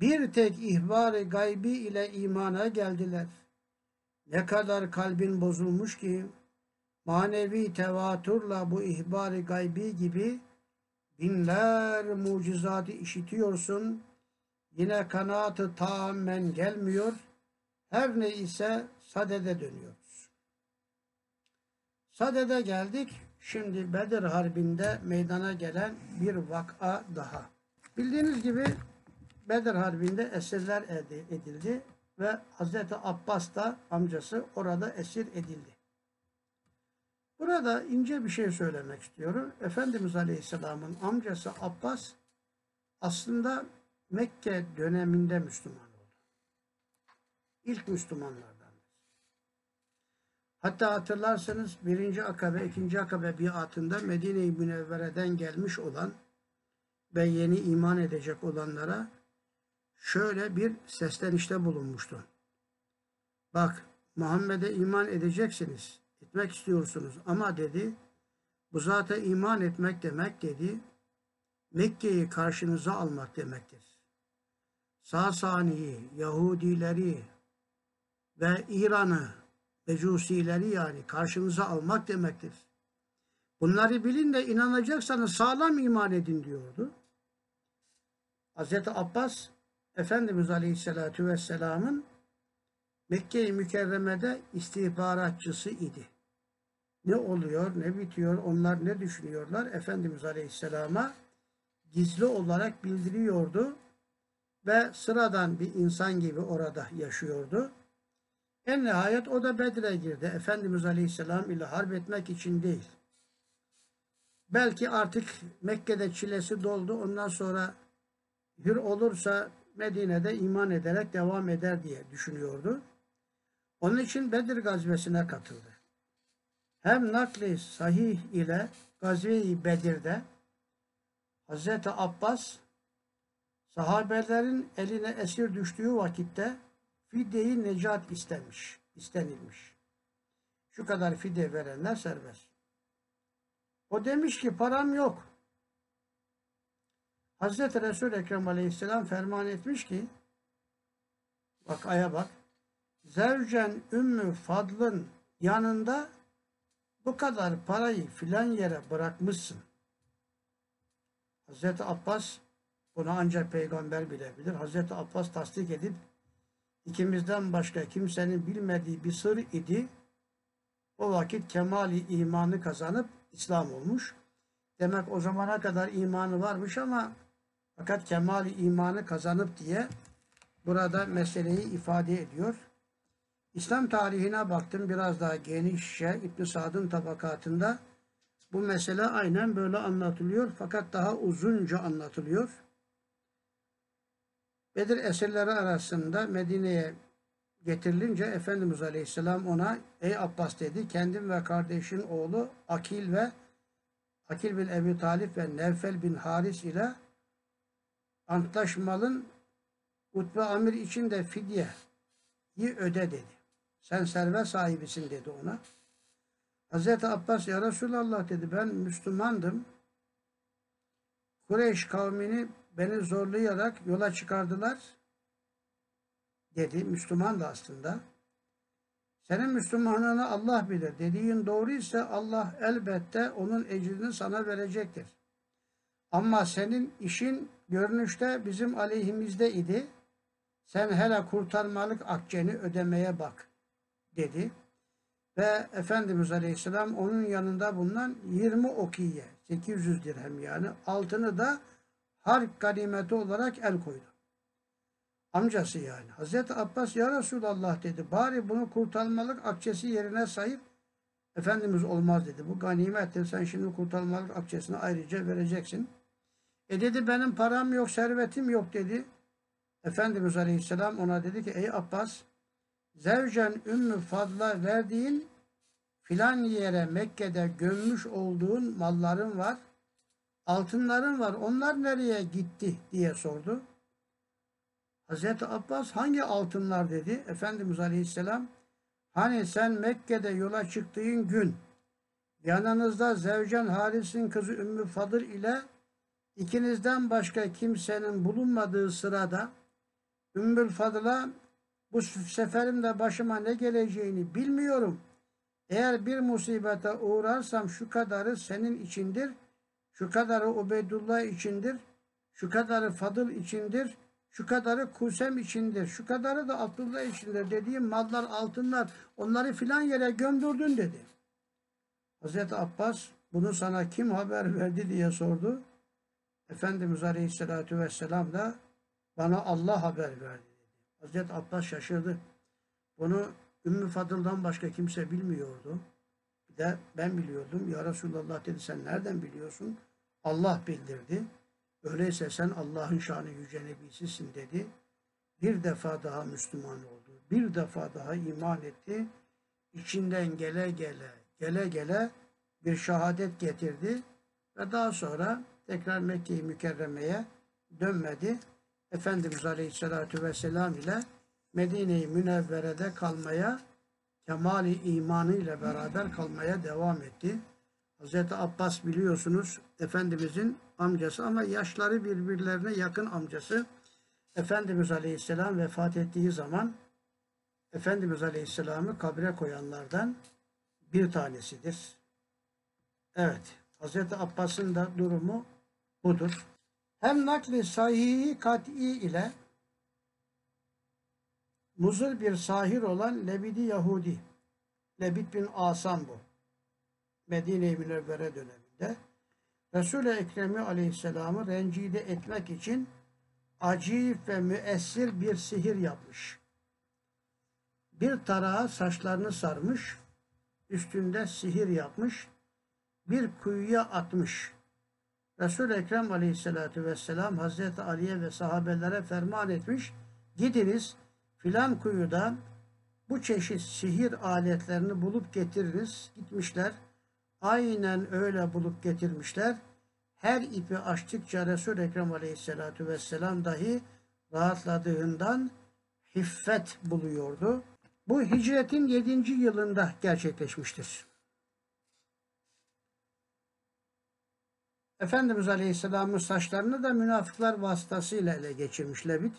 bir tek ihbar gaybi ile imana geldiler. Ne kadar kalbin bozulmuş ki manevi tevatürle bu ihbar gaybi gibi binler mucizatı işitiyorsun. Yine kanaatı tamamen gelmiyor. Her ne ise sadede dönüyoruz. Sadede geldik. Şimdi Bedir Harbi'nde meydana gelen bir vaka daha. Bildiğiniz gibi Bedir Harbi'nde esirler edildi ve Hazreti Abbas da amcası orada esir edildi. Burada ince bir şey söylemek istiyorum. Efendimiz Aleyhisselam'ın amcası Abbas aslında Mekke döneminde Müslüman oldu. İlk Müslümanlardandır. Hatta hatırlarsanız birinci akabe, ikinci akabe biatında Medine-i Münevvere'den gelmiş olan ve yeni iman edecek olanlara şöyle bir seslenişte bulunmuştu. Bak Muhammed'e iman edeceksiniz, etmek istiyorsunuz ama dedi, bu zata iman etmek demek dedi, Mekke'yi karşınıza almak demektir. Sasani'yi, Yahudileri ve İran'ı, Mecusileri yani karşınıza almak demektir. Bunları bilin de inanacaksanız sağlam iman edin diyordu. Hz. Abbas Efendimiz Aleyhisselatü Vesselam'ın Mekke-i Mükerreme'de istihbaratçısı idi. Ne oluyor, ne bitiyor, onlar ne düşünüyorlar? Efendimiz Aleyhisselam'a gizli olarak bildiriyordu ve sıradan bir insan gibi orada yaşıyordu. En nihayet o da Bedir'e girdi. Efendimiz Aleyhisselam ile harp etmek için değil. Belki artık Mekke'de çilesi doldu. Ondan sonra hür olursa Medine'de iman ederek devam eder diye düşünüyordu. Onun için Bedir gazvesine katıldı. Hem nakli sahih ile gazve-i Bedir'de Hazreti Abbas sahabelerin eline esir düştüğü vakitte fideyi necat istemiş, istenilmiş. Şu kadar fide verenler serbest. O demiş ki param yok. Hazreti Resul Ekrem Aleyhisselam ferman etmiş ki bak aya bak Zevcen Ümmü Fadl'ın yanında bu kadar parayı filan yere bırakmışsın. Hazreti Abbas bunu ancak peygamber bilebilir. Hazreti Abbas tasdik edip ikimizden başka kimsenin bilmediği bir sır idi. O vakit kemali imanı kazanıp İslam olmuş. Demek o zamana kadar imanı varmış ama fakat kemali imanı kazanıp diye burada meseleyi ifade ediyor. İslam tarihine baktım biraz daha genişçe İbn Sad'ın tabakatında bu mesele aynen böyle anlatılıyor fakat daha uzunca anlatılıyor. Bedir esirleri arasında Medine'ye getirilince Efendimiz Aleyhisselam ona ey Abbas dedi kendim ve kardeşin oğlu Akil ve Akil bin Ebi Talip ve Nevfel bin Haris ile antlaşmalın Utbe Amir için de fidyeyi öde dedi. Sen servet sahibisin dedi ona. Hazreti Abbas ya Resulallah dedi ben Müslümandım. Kureyş kavmini beni zorlayarak yola çıkardılar dedi. Müslüman da aslında. Senin Müslümanlığını Allah bilir. Dediğin doğru ise Allah elbette onun ecrini sana verecektir. Ama senin işin görünüşte bizim aleyhimizde idi. Sen hele kurtarmalık akçeni ödemeye bak dedi. Ve Efendimiz Aleyhisselam onun yanında bulunan 20 okiye, 800 dirhem yani altını da harp ganimeti olarak el koydu. Amcası yani. Hazreti Abbas ya Resulallah dedi. Bari bunu kurtarmalık akçesi yerine sahip Efendimiz olmaz dedi. Bu ganimettir. Sen şimdi kurtarmalık akçesini ayrıca vereceksin. E dedi benim param yok, servetim yok dedi. Efendimiz Aleyhisselam ona dedi ki ey Abbas Zevcen Ümmü Fadla verdiğin filan yere Mekke'de gömmüş olduğun malların var. Altınların var. Onlar nereye gitti diye sordu. Hazreti Abbas hangi altınlar dedi. Efendimiz Aleyhisselam hani sen Mekke'de yola çıktığın gün yanınızda Zevcen Haris'in kızı Ümmü Fadıl ile ikinizden başka kimsenin bulunmadığı sırada Ümmül Fadıl'a bu seferimde başıma ne geleceğini bilmiyorum. Eğer bir musibete uğrarsam şu kadarı senin içindir, şu kadarı Ubeydullah içindir, şu kadarı Fadıl içindir, şu kadarı Kusem içindir, şu kadarı da Abdullah içindir dediğim mallar, altınlar onları filan yere gömdürdün dedi. Hazreti Abbas bunu sana kim haber verdi diye sordu. Efendimiz Aleyhisselatü Vesselam da bana Allah haber verdi dedi. Hazreti Abbas şaşırdı. Bunu Ümmü Fadıl'dan başka kimse bilmiyordu. De ben biliyordum. Ya Resulallah dedi sen nereden biliyorsun? Allah bildirdi. Öyleyse sen Allah'ın şanı yüce nebisisin dedi. Bir defa daha Müslüman oldu. Bir defa daha iman etti. İçinden gele gele, gele gele bir şehadet getirdi. Ve daha sonra tekrar Mekke-i Mükerreme'ye dönmedi. Efendimiz Aleyhisselatü Vesselam ile Medine-i Münevvere'de kalmaya, kemali imanı ile beraber kalmaya devam etti. Hz. Abbas biliyorsunuz Efendimizin amcası ama yaşları birbirlerine yakın amcası. Efendimiz Aleyhisselam vefat ettiği zaman Efendimiz Aleyhisselam'ı kabre koyanlardan bir tanesidir. Evet, Hz. Abbas'ın da durumu budur. Hem nakli sahihi kat'i ile muzır bir sahir olan Lebidi Yahudi. Lebit bin Asam bu. Medine-i Münevvere döneminde. Resul-i Ekrem'i aleyhisselamı rencide etmek için acayip ve müessir bir sihir yapmış. Bir tarağa saçlarını sarmış, üstünde sihir yapmış, bir kuyuya atmış. Resul-i Ekrem aleyhissalatü vesselam Hazreti Ali'ye ve sahabelere ferman etmiş, gidiniz filan kuyuda bu çeşit sihir aletlerini bulup getiriniz. Gitmişler, aynen öyle bulup getirmişler. Her ipi açtıkça Resul-i Ekrem aleyhissalatü vesselam dahi rahatladığından hiffet buluyordu. Bu hicretin 7. yılında gerçekleşmiştir. Efendimiz Aleyhisselam'ın saçlarını da münafıklar vasıtasıyla ele geçirmiş Lebit.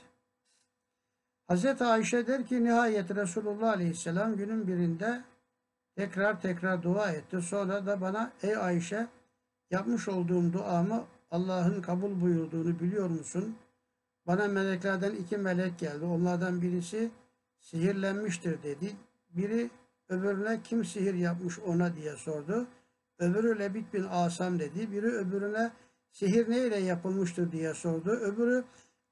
Hazreti Ayşe der ki nihayet Resulullah Aleyhisselam günün birinde tekrar tekrar dua etti. Sonra da bana ey Ayşe yapmış olduğum duamı Allah'ın kabul buyurduğunu biliyor musun? Bana meleklerden iki melek geldi. Onlardan birisi sihirlenmiştir dedi. Biri öbürüne kim sihir yapmış ona diye sordu. Öbürü Lebit bin Asam dedi. Biri öbürüne sihir neyle yapılmıştır diye sordu. Öbürü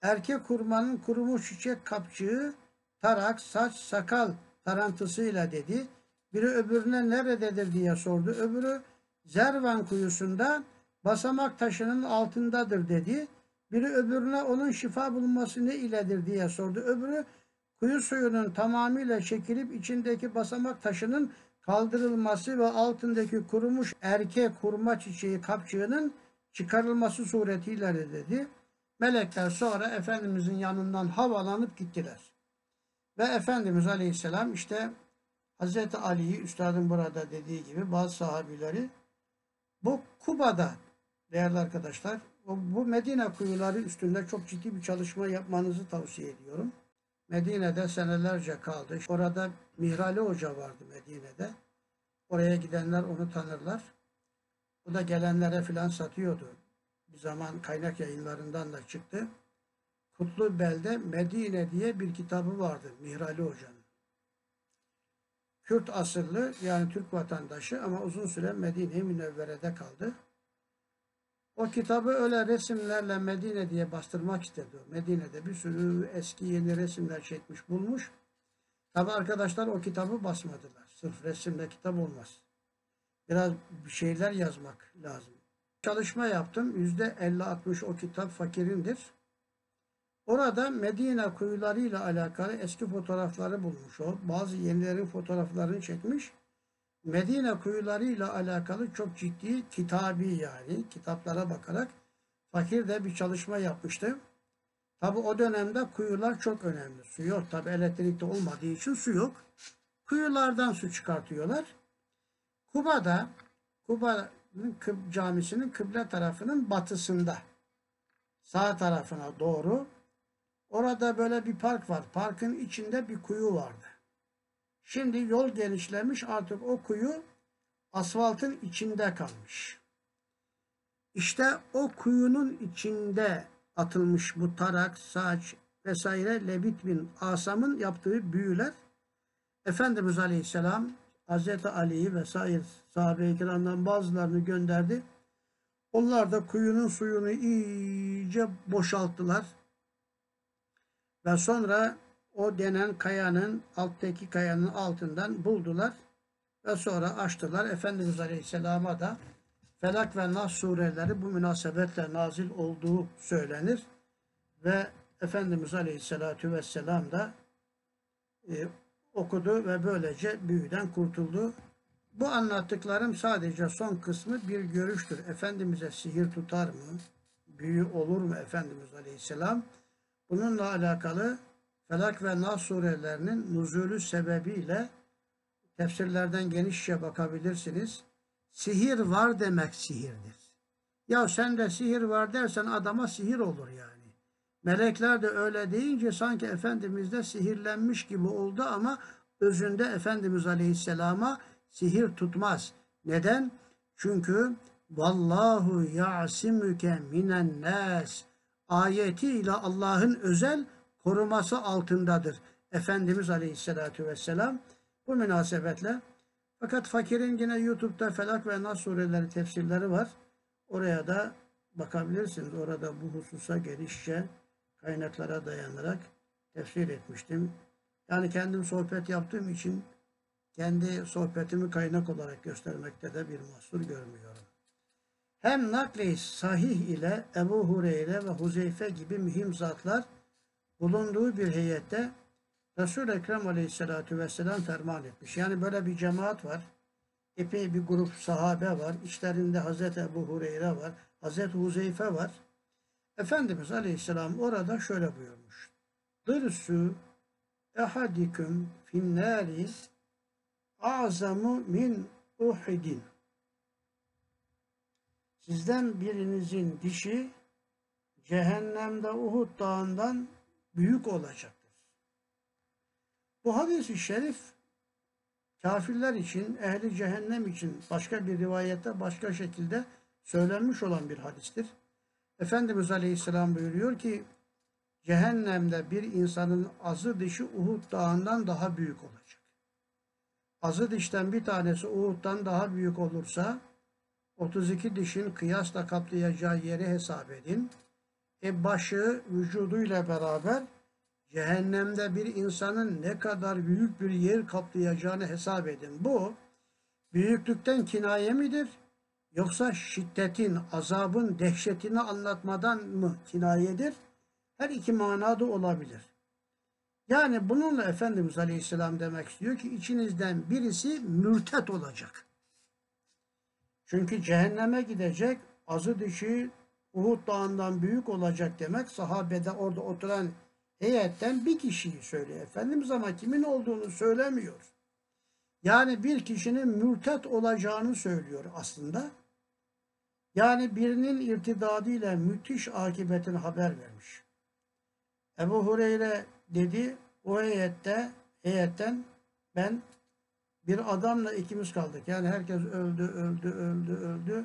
erkek kurmanın kurumuş çiçek kapçığı, tarak, saç, sakal tarantısıyla dedi. Biri öbürüne nerededir diye sordu. Öbürü Zervan kuyusunda basamak taşının altındadır dedi. Biri öbürüne onun şifa bulunması ne iledir diye sordu. Öbürü kuyu suyunun tamamıyla çekilip içindeki basamak taşının kaldırılması ve altındaki kurumuş erkek hurma çiçeği kapçığının çıkarılması suretiyle dedi. Melekler sonra Efendimizin yanından havalanıp gittiler. Ve Efendimiz Aleyhisselam işte Hazreti Ali'yi üstadın burada dediği gibi bazı sahabileri bu Kuba'da değerli arkadaşlar bu Medine kuyuları üstünde çok ciddi bir çalışma yapmanızı tavsiye ediyorum. Medine'de senelerce kaldı. Orada Mihrali Hoca vardı Medine'de. Oraya gidenler onu tanırlar. O da gelenlere filan satıyordu. Bir zaman kaynak yayınlarından da çıktı. Kutlu Belde Medine diye bir kitabı vardı Mihrali Hoca'nın. Kürt asıllı yani Türk vatandaşı ama uzun süre Medine-i Münevvere'de kaldı. O kitabı öyle resimlerle Medine diye bastırmak istedi. Medine'de bir sürü eski yeni resimler çekmiş bulmuş. Tabi arkadaşlar o kitabı basmadılar. Sırf resimde kitap olmaz. Biraz bir şeyler yazmak lazım. Çalışma yaptım. Yüzde 50-60 o kitap fakirindir. Orada Medine kuyularıyla alakalı eski fotoğrafları bulmuş o. Bazı yenilerin fotoğraflarını çekmiş. Medine kuyularıyla alakalı çok ciddi kitabi yani kitaplara bakarak fakir de bir çalışma yapmıştı. Tabi o dönemde kuyular çok önemli. Su yok tabi elektrikte olmadığı için su yok. Kuyulardan su çıkartıyorlar. Kuba'da Kuba'nın camisinin kıble tarafının batısında sağ tarafına doğru orada böyle bir park var. Parkın içinde bir kuyu vardı. Şimdi yol genişlemiş artık o kuyu asfaltın içinde kalmış. İşte o kuyunun içinde atılmış bu tarak, saç vesaire Lebit bin Asam'ın yaptığı büyüler Efendimiz Aleyhisselam Hazreti Ali'yi ve sair sahabe-i kiramdan bazılarını gönderdi. Onlar da kuyunun suyunu iyice boşalttılar. Ve sonra o denen kayanın alttaki kayanın altından buldular ve sonra açtılar. Efendimiz Aleyhisselam'a da Felak ve Nas sureleri bu münasebetle nazil olduğu söylenir. Ve Efendimiz Aleyhisselatü Vesselam da e, okudu ve böylece büyüden kurtuldu. Bu anlattıklarım sadece son kısmı bir görüştür. Efendimiz'e sihir tutar mı? Büyü olur mu Efendimiz Aleyhisselam? Bununla alakalı Felak ve Nas surelerinin nuzulü sebebiyle tefsirlerden genişçe bakabilirsiniz. Sihir var demek sihirdir. Ya sen de sihir var dersen adama sihir olur yani. Melekler de öyle deyince sanki Efendimiz de sihirlenmiş gibi oldu ama özünde Efendimiz Aleyhisselam'a sihir tutmaz. Neden? Çünkü Vallahu ya'simuke minen nas ayetiyle Allah'ın özel koruması altındadır. Efendimiz Aleyhisselatü Vesselam bu münasebetle fakat fakirin yine YouTube'da Felak ve Nas sureleri tefsirleri var. Oraya da bakabilirsiniz. Orada bu hususa genişçe kaynaklara dayanarak tefsir etmiştim. Yani kendim sohbet yaptığım için kendi sohbetimi kaynak olarak göstermekte de bir mahsur görmüyorum. Hem nakli sahih ile Ebu Hureyre ve Huzeyfe gibi mühim zatlar bulunduğu bir heyette Resul-i Ekrem Aleyhisselatü Vesselam ferman etmiş. Yani böyle bir cemaat var. Epey bir grup sahabe var. İçlerinde Hazreti Ebu Hureyre var. Hazreti Huzeyfe var. Efendimiz Aleyhisselam orada şöyle buyurmuş. Dırsu ehadiküm finnâri azamu min uhidin. Sizden birinizin dişi cehennemde Uhud dağından büyük olacaktır. Bu hadis-i şerif kafirler için, ehli cehennem için başka bir rivayette başka şekilde söylenmiş olan bir hadistir. Efendimiz Aleyhisselam buyuruyor ki cehennemde bir insanın azı dişi Uhud dağından daha büyük olacak. Azı dişten bir tanesi Uhud'dan daha büyük olursa 32 dişin kıyasla kaplayacağı yeri hesap edin. E başı vücuduyla beraber cehennemde bir insanın ne kadar büyük bir yer kaplayacağını hesap edin. Bu büyüklükten kinaye midir? Yoksa şiddetin, azabın dehşetini anlatmadan mı kinayedir? Her iki manada olabilir. Yani bununla Efendimiz Aleyhisselam demek istiyor ki içinizden birisi mürtet olacak. Çünkü cehenneme gidecek, azı dişi Uhud dağından büyük olacak demek sahabede orada oturan heyetten bir kişiyi söylüyor Efendimiz ama kimin olduğunu söylemiyor. Yani bir kişinin mürtet olacağını söylüyor aslında. Yani birinin irtidadıyla müthiş akıbetini haber vermiş. Ebu Hureyre dedi o heyette heyetten ben bir adamla ikimiz kaldık. Yani herkes öldü, öldü, öldü, öldü.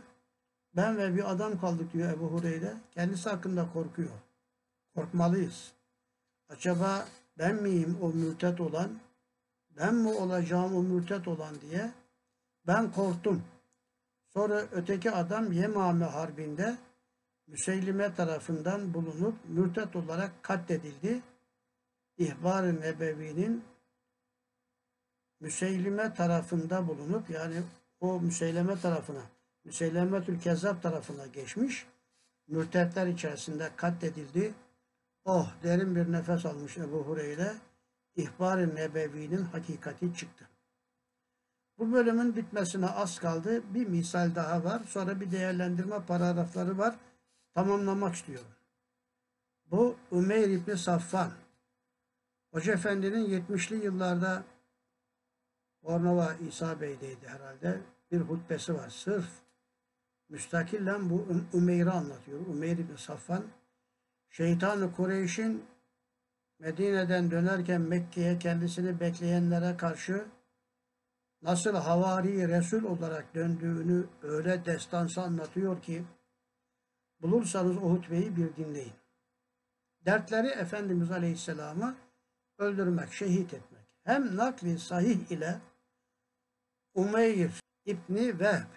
Ben ve bir adam kaldık diyor Ebu Hureyre. Kendisi hakkında korkuyor. Korkmalıyız. Acaba ben miyim o mürtet olan? Ben mi olacağım o mürtet olan diye ben korktum. Sonra öteki adam Yemame Harbi'nde Müseylime tarafından bulunup mürtet olarak katledildi. İhbar-ı Nebevi'nin Müseylime tarafında bulunup yani o Müseyleme tarafına Müseylemetül Kezzab tarafına geçmiş. Mürtetler içerisinde katledildi. Oh derin bir nefes almış Ebu Hureyre. İhbar-ı Nebevi'nin hakikati çıktı. Bu bölümün bitmesine az kaldı. Bir misal daha var. Sonra bir değerlendirme paragrafları var. Tamamlamak istiyorum. Bu Ümeyr İbni Safvan. Hoca Efendi'nin 70'li yıllarda Bornova İsa Bey'deydi herhalde. Bir hutbesi var. Sırf müstakillen bu Ümeyr'i anlatıyor. Ümeyr İbni Safvan. Şeytan-ı Kureyş'in Medine'den dönerken Mekke'ye kendisini bekleyenlere karşı nasıl havari Resul olarak döndüğünü öyle destansı anlatıyor ki bulursanız o hutbeyi bir dinleyin. Dertleri Efendimiz Aleyhisselam'ı öldürmek, şehit etmek. Hem nakli sahih ile Umeyr İbni Vehb,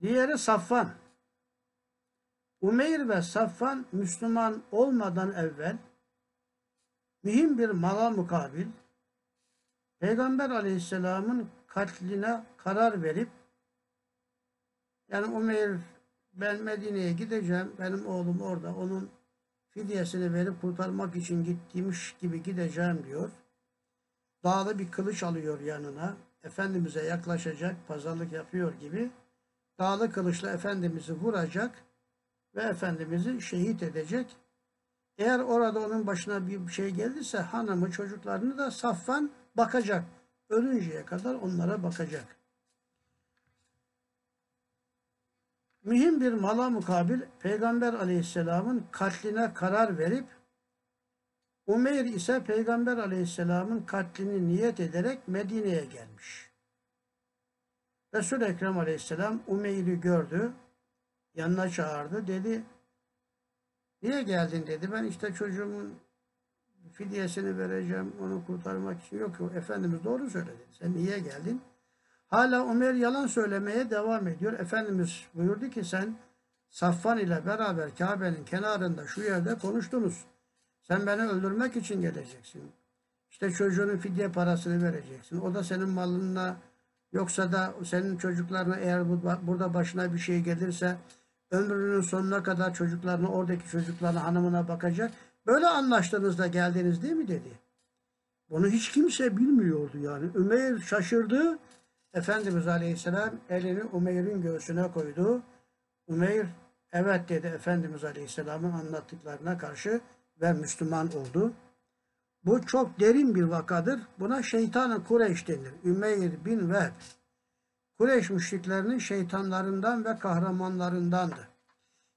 diğeri Safvan. Umeyr ve Safvan Müslüman olmadan evvel mühim bir mala mukabil Peygamber Aleyhisselam'ın katline karar verip yani Umeyr ben Medine'ye gideceğim. Benim oğlum orada. Onun fidyesini verip kurtarmak için gittiğmiş gibi gideceğim diyor. Dağlı bir kılıç alıyor yanına. Efendimiz'e yaklaşacak, pazarlık yapıyor gibi. Dağlı kılıçla Efendimiz'i vuracak ve Efendimiz'i şehit edecek. Eğer orada onun başına bir şey geldiyse hanımı, çocuklarını da Safvan bakacak. Ölünceye kadar onlara bakacak. Mühim bir mala mukabil Peygamber aleyhisselamın katline karar verip Umeyr ise Peygamber aleyhisselamın katlini niyet ederek Medine'ye gelmiş. Resul-i Ekrem aleyhisselam Umeyr'i gördü. Yanına çağırdı. Dedi niye geldin dedi. Ben işte çocuğumun fidyesini vereceğim, onu kurtarmak için yok. yok. Efendimiz doğru söyledi. Sen niye geldin? Hala Ömer yalan söylemeye devam ediyor. Efendimiz buyurdu ki sen Safvan ile beraber Kabe'nin kenarında şu yerde konuştunuz. Sen beni öldürmek için geleceksin. İşte çocuğunun fidye parasını vereceksin. O da senin malına yoksa da senin çocuklarına eğer bu- burada başına bir şey gelirse ömrünün sonuna kadar çocuklarına oradaki çocuklarına hanımına bakacak. Böyle anlaştığınızda geldiniz değil mi dedi. Bunu hiç kimse bilmiyordu yani. Ümeyr şaşırdı. Efendimiz Aleyhisselam elini Umeyr'in göğsüne koydu. Umeyr evet dedi Efendimiz Aleyhisselam'ın anlattıklarına karşı ve Müslüman oldu. Bu çok derin bir vakadır. Buna şeytanı Kureyş denir. Ümeyr bin Vehb. Kureyş müşriklerinin şeytanlarından ve kahramanlarındandı.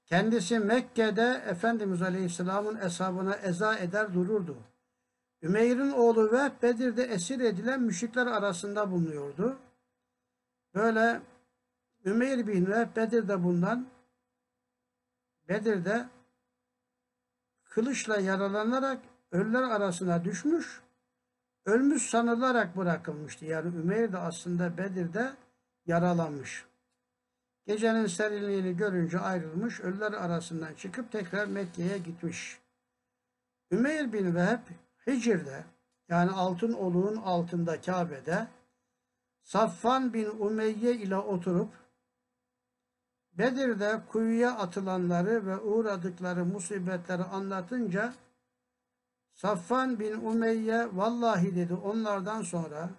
Kendisi Mekke'de Efendimiz Aleyhisselam'ın hesabına eza eder dururdu. Ümeyr'in oğlu Vehb Bedir'de esir edilen müşrikler arasında bulunuyordu. Böyle Ümeyr bin Vehb Bedir'de bulunan Bedir'de kılıçla yaralanarak ölüler arasına düşmüş, ölmüş sanılarak bırakılmıştı. Yani Ümeyr de aslında Bedir'de yaralanmış. Gecenin serinliğini görünce ayrılmış, ölüler arasından çıkıp tekrar Mekke'ye gitmiş. Ümeyr bin Vehb Hicr'de yani altın oluğun altında Kabe'de Safvan bin Umeyye ile oturup Bedir'de kuyuya atılanları ve uğradıkları musibetleri anlatınca Safvan bin Umeyye vallahi dedi onlardan sonra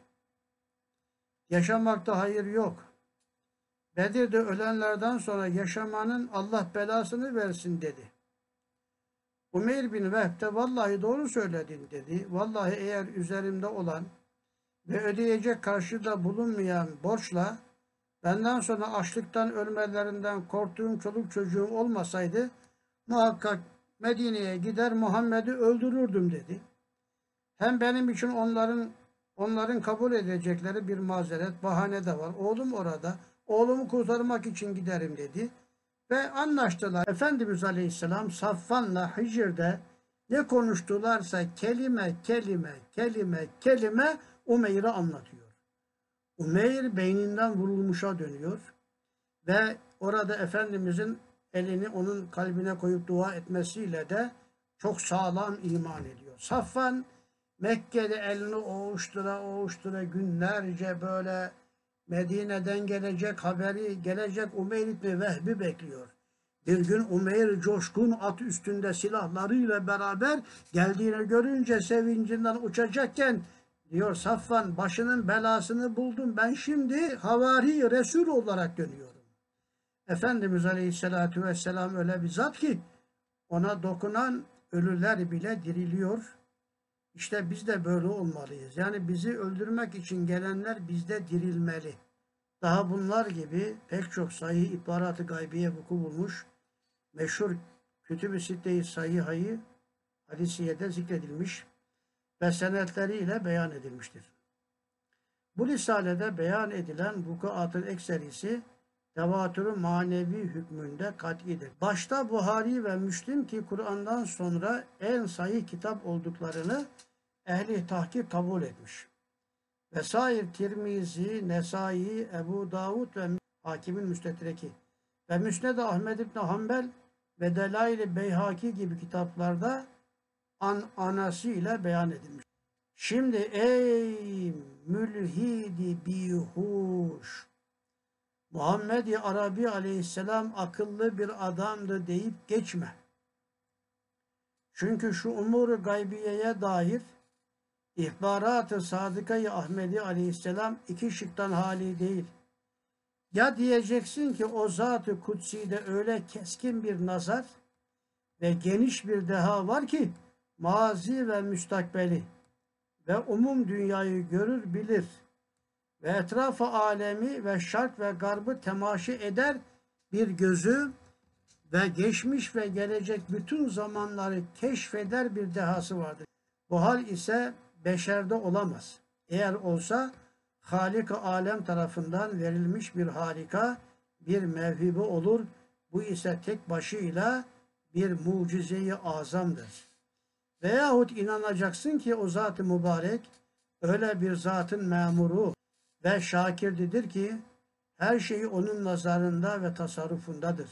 yaşamakta hayır yok. Bedir'de ölenlerden sonra yaşamanın Allah belasını versin dedi. Umeyr bin Vehb de vallahi doğru söyledin dedi. Vallahi eğer üzerimde olan ve ödeyecek karşıda bulunmayan borçla benden sonra açlıktan ölmelerinden korktuğum çoluk çocuğum olmasaydı muhakkak Medine'ye gider Muhammed'i öldürürdüm dedi. Hem benim için onların onların kabul edecekleri bir mazeret, bahane de var. Oğlum orada. Oğlumu kurtarmak için giderim dedi. Ve anlaştılar. Efendimiz Aleyhisselam Safvan'la Hicr'de ne konuştularsa kelime kelime kelime kelime Umeyr'e anlatıyor. Umeyr beyninden vurulmuşa dönüyor ve orada Efendimizin elini onun kalbine koyup dua etmesiyle de çok sağlam iman ediyor. Safvan Mekke'de elini oğuştura oğuştura günlerce böyle Medine'den gelecek haberi, gelecek Umeyr İbni Vehbi bekliyor. Bir gün Umeyr coşkun at üstünde silahlarıyla beraber geldiğini görünce sevincinden uçacakken diyor Safvan başının belasını buldum. Ben şimdi havari Resul olarak dönüyorum. Efendimiz Aleyhisselatü Vesselam öyle bir zat ki ona dokunan ölüler bile diriliyor. İşte biz de böyle olmalıyız. Yani bizi öldürmek için gelenler bizde dirilmeli. Daha bunlar gibi pek çok sayı ihbaratı gaybiye vuku bulmuş. Meşhur Kütüb-i Sitte-i Sayiha'yı hadisiyede zikredilmiş ve senetleriyle beyan edilmiştir. Bu risalede beyan edilen vukuatın ekserisi tevatürü manevi hükmünde kat'idir. Başta Buhari ve Müslim ki Kur'an'dan sonra en sahih kitap olduklarını ehli tahkik kabul etmiş. Vesair Tirmizi, Nesai, Ebu Davud ve Hakim'in Müstetreki ve Müsned Ahmed İbni Hanbel ve Delail-i Beyhaki gibi kitaplarda an anası ile beyan edilmiş. Şimdi ey mülhidi bihuş Muhammed-i Arabi aleyhisselam akıllı bir adamdı deyip geçme. Çünkü şu umuru gaybiyeye dair ihbarat-ı sadıkayı Ahmedi aleyhisselam iki şıktan hali değil. Ya diyeceksin ki o zat-ı kutsi'de öyle keskin bir nazar ve geniş bir deha var ki mazi ve müstakbeli ve umum dünyayı görür bilir ve etrafı alemi ve şark ve garbı temaşa eder bir gözü ve geçmiş ve gelecek bütün zamanları keşfeder bir dehası vardır. Bu hal ise beşerde olamaz. Eğer olsa Halik-i Alem tarafından verilmiş bir harika, bir mevhibe olur. Bu ise tek başıyla bir mucizeyi azamdır. Veyahut inanacaksın ki o zat-ı mübarek öyle bir zatın memuru ve şakirdidir ki her şeyi onun nazarında ve tasarrufundadır.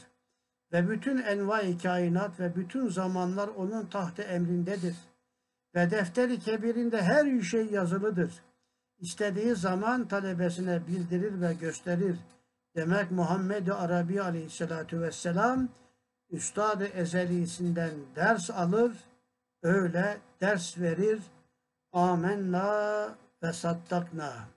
Ve bütün envai kainat ve bütün zamanlar onun tahtı emrindedir. Ve defteri kebirinde her şey yazılıdır. İstediği zaman talebesine bildirir ve gösterir. Demek Muhammed-i Arabi aleyhissalatu vesselam Üstad-ı Ezelisinden ders alır, öyle ders verir. Amenna ve saddakna.